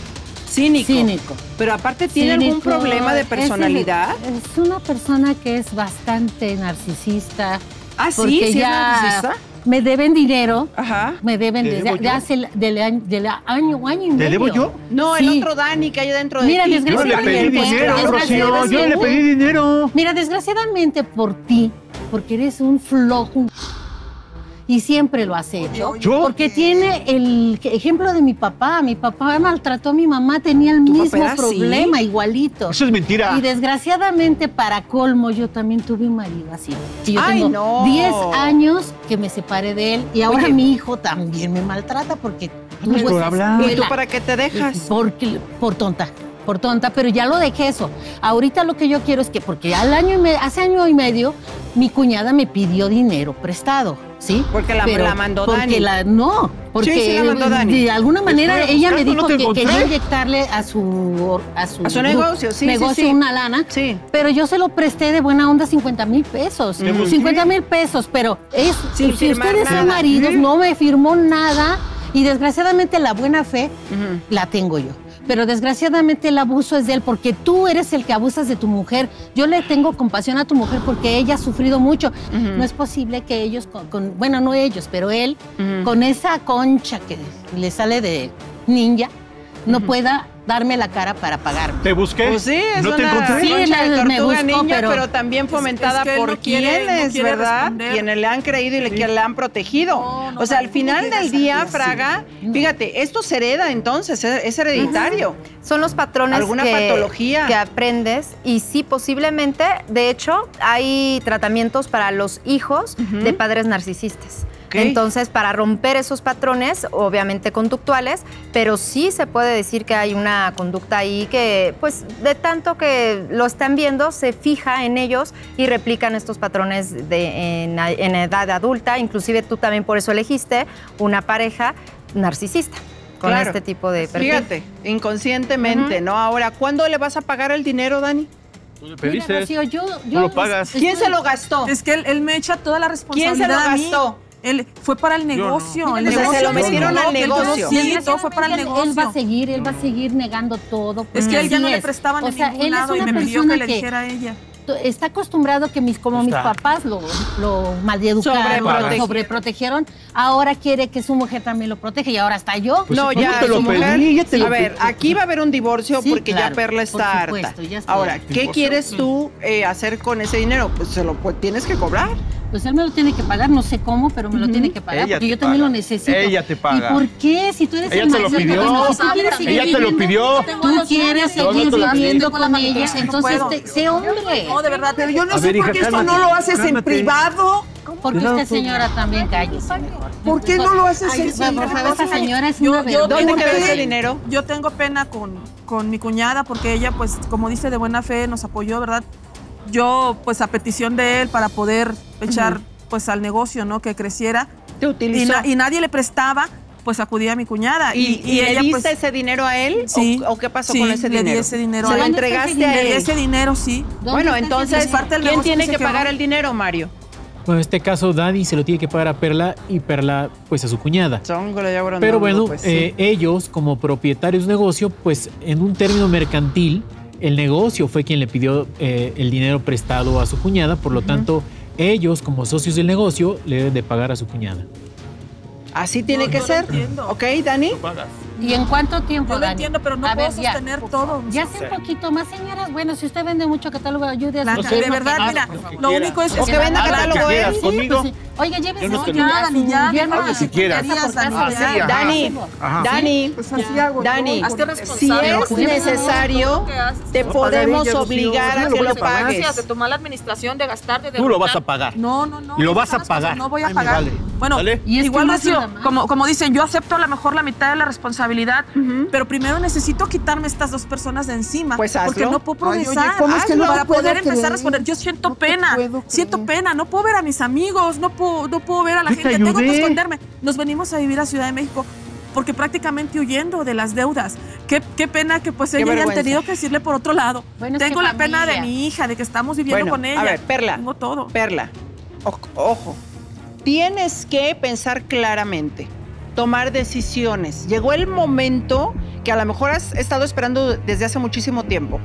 Cínico. Cínico. Pero aparte tiene algún Cínico. problema de personalidad. Es, una persona que es bastante narcisista. Ah, sí, porque sí es ya narcisista. me deben dinero. Ajá. Me deben ¿Te desde debo de yo? hace el- del año, del año, año y medio. ¿Te debo yo? No, el Sí. otro Dani que hay dentro de Mira, ti. Yo le pedí Desgraciadamente, dinero, Rocío. Yo le pedí dinero. Mira, desgraciadamente por ti, porque eres un flojo, Y siempre lo has hecho. ¿Yo? Porque tiene el ejemplo de mi papá. Mi papá maltrató a mi mamá, tenía el ¿Tu papá mismo así? problema, igualito. Eso es mentira. Y desgraciadamente, para colmo, yo también tuve un marido así. Y yo Ay, tengo no. 10 años que me separé de él y ahora Oye. mi hijo también me maltrata porque por esa hablar. ¿Y tú para qué te dejas? Porque, por tonta, por tonta, pero ya lo dejé eso. Ahorita lo que yo quiero es que, porque al año y me- hace año y medio, mi cuñada me pidió dinero prestado, ¿sí? Porque la- la mandó porque Dani. La, no, porque Sí, sí la mandó Dani. de alguna manera ella me dijo no que encontré. quería inyectarle a su, a su, A su negocio, sí, negocio sí. una lana. Sí. Pero yo se lo presté de buena onda 50 mil pesos. ¿Te busqué? 50 mil pesos, pero es, Sin si ustedes son maridos, no me firmó nada y desgraciadamente la buena fe la tengo yo. Pero desgraciadamente el abuso es de él porque tú eres el que abusas de tu mujer. Yo le tengo compasión a tu mujer porque ella ha sufrido mucho. No es posible que ellos, con, con- bueno, no ellos, pero él, con esa concha que le sale de ninja, no pueda darme la cara para pagarme. ¿Te busqué? Pues sí, es ¿No te encontré? Sí, la- me buscó, ninja, pero, pero- también fomentada es que él por no quiere- no quienes, ¿verdad? responder. Quienes le han creído y le, que le han protegido. No, no, o sea, al final del día, así. Fraga, fíjate, esto se hereda entonces, es, es hereditario. Son los patrones ¿Alguna que, patología? que aprendes y sí, posiblemente, de hecho, hay tratamientos para los hijos de padres narcisistas. Entonces, para romper esos patrones, obviamente conductuales, pero sí se puede decir que hay una conducta ahí que, pues, de tanto que lo están viendo, se fija en ellos y replican estos patrones de, en, en edad adulta. Inclusive tú también por eso elegiste una pareja narcisista con Claro. este tipo de perfil. Fíjate, inconscientemente, ¿no? Ahora, ¿cuándo le vas a pagar el dinero, Dani? Tú le Mira, pediste. Rocío, yo, Tú yo lo pagas. estoy- ¿Quién se lo gastó? Es que él, él me echa toda la ¿Quién responsabilidad se lo a mí. gastó? Él fue para el negocio. El O sea, negocio se lo metieron no, al negocio. Sí, todo fue para el Él- Él va negocio. a seguir, él va a seguir negando todo. Es que a él ya no le es. prestaban O en sea, ningún él es lado y una me pidió persona que le dijera a ella. está acostumbrado que mis, como mis Está. papás lo, lo maleducaron, Sobreprotegieron. lo sobreprotegieron, ahora quiere que su mujer también lo proteja y ahora hasta yo. Pues no, ya, te lo su pedí, mujer- ya te lo a ver, pedí. aquí va a haber un divorcio Sí, porque ya Perla por está supuesto, harta. Ahora. ¿qué Divorcio. quieres tú eh, hacer con ese dinero? Pues se lo pues, tienes que cobrar. Pues él me lo tiene que pagar, no sé cómo, pero me lo tiene que pagar Ella porque yo también paga. lo necesito. Ella te paga. ¿Y por qué? Si tú eres Ella el te lo pidió. bueno, si tú quieres seguir Ella te lo pidió. Tú quieres No, no seguir viviendo con ellos, no entonces te- sé hombre. No, de verdad. Pero yo no A sé ver, por qué esto cálmate, no lo haces en privado. Porque usted, tú. señora, también cállese. ¿Por qué no lo haces en por favor, privado? esta señora es una. ¿Dónde ¿por quedó ese dinero? Yo tengo pena con, con mi cuñada porque ella, pues, como dice, de buena fe nos apoyó, ¿verdad? Yo, pues, a petición de él para poder echar, pues, al negocio, ¿no? Que creciera. Te Y, utilizó. na- y nadie le prestaba, pues, acudí a mi cuñada. ¿Y, y le ella, diste pues, ese dinero a él? Sí. ¿O, o qué pasó sí, con ese le dinero? di ese dinero ¿Se a lo él. entregaste a Le di él? ese dinero, sí. ¿Dónde Bueno, entonces, Es parte del ¿quién tiene que pagar el dinero, Mario? Bueno, en este caso, Dani se lo tiene que pagar a Perla y Perla, pues, a su cuñada. Pero bueno, pues, eh, ellos como propietarios de negocio, pues en un término mercantil, el negocio fue quien le pidió eh, el dinero prestado a su cuñada, por lo tanto, ellos como socios del negocio le deben de pagar a su cuñada. Así tiene que lo ser. entiendo. ¿Ok, Dani? ¿Y en cuánto tiempo, Yo lo Dani? entiendo, pero no A puedo ver, ya. sostener todo. Ya sé un poquito más, señoras. Bueno, si usted vende mucho catálogo, ayude a La- su de verdad, mira, lo único es... O que venda catálogo que quieras él. conmigo. Pues sí. Oiga, llévese no a te su lo- Ya, ya, Hable si quieras. Dani, sí. Dani, Pues. Dani, si es necesario, te podemos ya, obligar a que lo pagues. de tomar la administración, de gastar, de Tú lo vas a pagar. No, no, no. Y lo vas a pagar. No voy a pagar. Bueno, igual, nada como dicen, yo acepto a lo mejor la mitad de la responsabilidad, pero primero necesito quitarme estas dos personas de encima. Pues hazlo. Porque no puedo Ay, oye, progresar. ¿cómo es que no Hazlo, para puedo poder empezar a responder. Yo siento No pena. Siento pena. No puedo ver a mis amigos. No puedo, no puedo ver a la Yo te gente. Tengo que esconderme. Nos venimos a vivir a Ciudad de México. Porque prácticamente huyendo de las deudas. Qué, qué pena que pues ella hayan tenido que decirle por otro lado. Bueno, Tengo la pena de mi hija, de que estamos viviendo Bueno, con ella. a ver, Perla. Tengo todo. Perla, o- ojo, tienes que pensar claramente, tomar decisiones. Llegó el momento que a lo mejor has estado esperando desde hace muchísimo tiempo.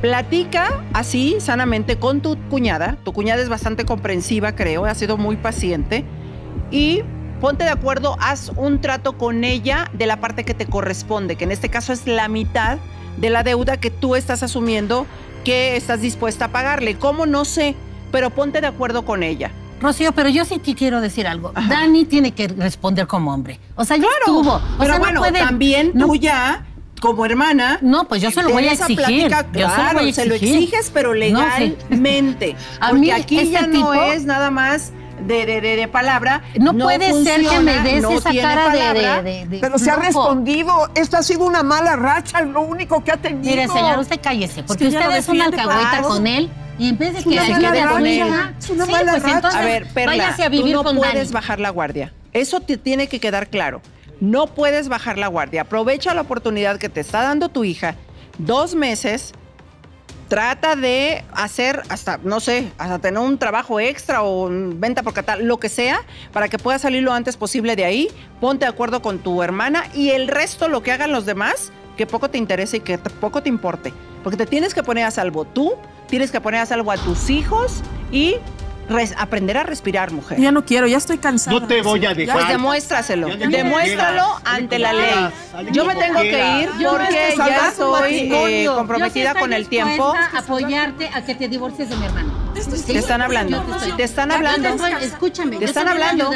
Platica así, sanamente, con tu cuñada. Tu cuñada es bastante comprensiva, creo, ha sido muy paciente. Y ponte de acuerdo, haz un trato con ella de la parte que te corresponde, que en este caso es la mitad de la deuda que tú estás asumiendo que estás dispuesta a pagarle. ¿Cómo? No sé, pero ponte de acuerdo con ella. Rocío, pero yo sí te quiero decir algo. Dani tiene que responder como hombre. O sea, ya estuvo. O Pero sea, no bueno, puede- también no- tú ya, como hermana. No, pues yo se lo voy a esa exigir. plática, Yo se lo claro, voy a se lo exigir. exiges, pero No, sí. legalmente. A Porque mí, aquí este ya no es nada más de, de, de- de palabra. No puede ser que me des no esa cara de- palabra. de- de- Pero se ha respondido. Esta ha sido una mala racha, lo único que ha tenido. Mire, señor, usted cállese, porque que ella usted lo es una alcahueta claro. con él y en vez de que se quede con él, es una sí, mala pues entonces A ver, Perla, váyase a vivir tú no con puedes Dani. bajar la guardia. Eso te tiene que quedar claro. No puedes bajar la guardia. Aprovecha la oportunidad que te está dando tu hija. Dos meses. Trata de hacer hasta, no sé, hasta tener un trabajo extra o venta por catálogo, lo que sea, para que puedas salir lo antes posible de ahí. Ponte de acuerdo con tu hermana y el resto, lo que hagan los demás, que poco te interese y que poco te importe. Porque te tienes que poner a salvo tú, tienes que poner a salvo a tus hijos y res- aprender a respirar, mujer. Ya no quiero, ya estoy cansada. No te voy a dejar. Pues demuéstraselo, Ya, ya, ya, demuéstralo ya, ante la ley. Yo me tengo ya, que ir porque ya estoy eh, comprometida Yo sí con el tiempo. apoyarte a que te divorcies de mi hermano. Te están hablando, te están hablando. escúchame. Te están hablando.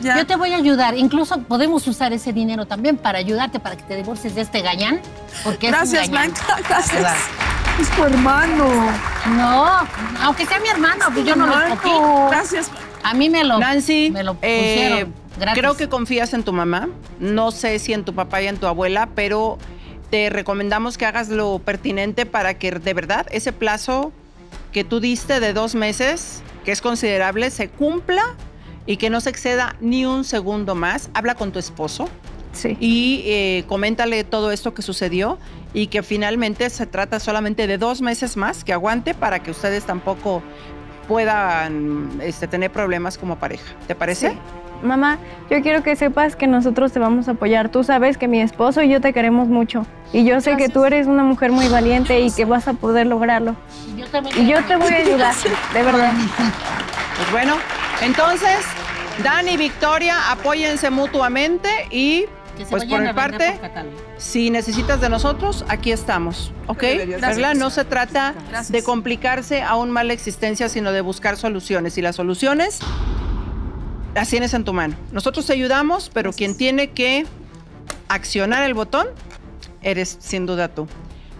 Yo te voy a ayudar. Incluso podemos usar ese dinero también para ayudarte para que te divorcies de este gañán. Porque es un Gracias, gañán. Blanca. Gracias. Es tu hermano. No, aunque sea mi hermano, pues yo no lo escogí. Gracias. A mí me lo, Nancy, me lo eh, pusieron. gratis. creo que confías en tu mamá. No sé si en tu papá y en tu abuela, pero te recomendamos que hagas lo pertinente para que de verdad ese plazo que tú diste de dos meses, que es considerable, se cumpla y que no se exceda ni un segundo más. Habla con tu esposo. Sí. Y eh, coméntale todo esto que sucedió y que finalmente se trata solamente de dos meses más que aguante para que ustedes tampoco puedan este, tener problemas como pareja. ¿Te parece? Sí. Mamá, yo quiero que sepas que nosotros te vamos a apoyar. Tú sabes que mi esposo y yo te queremos mucho. Y yo sé que tú eres una mujer muy valiente y que vas a poder lograrlo. Yo también- Y yo te voy a ayudar, de verdad. Pues bueno, entonces, Dani y Victoria, apóyense mutuamente y Que se pues por mi a parte, si necesitas de nosotros, aquí estamos, ¿ok? No se trata Gracias. de complicarse aún más la existencia, sino de buscar soluciones. Y las soluciones las tienes en tu mano. Nosotros te ayudamos, pero quien tiene que accionar el botón, eres sin duda tú.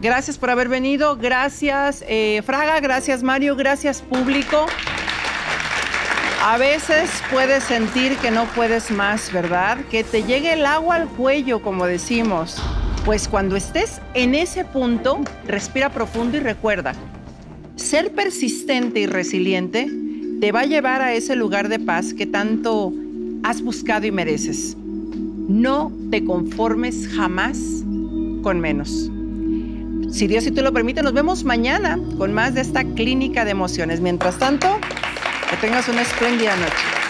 Gracias por haber venido, gracias eh, Fraga, gracias Mario, gracias público. A veces puedes sentir que no puedes más, ¿verdad? Que te llegue el agua al cuello, como decimos. Pues cuando estés en ese punto, respira profundo y recuerda, ser persistente y resiliente te va a llevar a ese lugar de paz que tanto has buscado y mereces. No te conformes jamás con menos. Si Dios y tú lo permite, nos vemos mañana con más de esta clínica de emociones. Mientras tanto, que tengas una espléndida noche.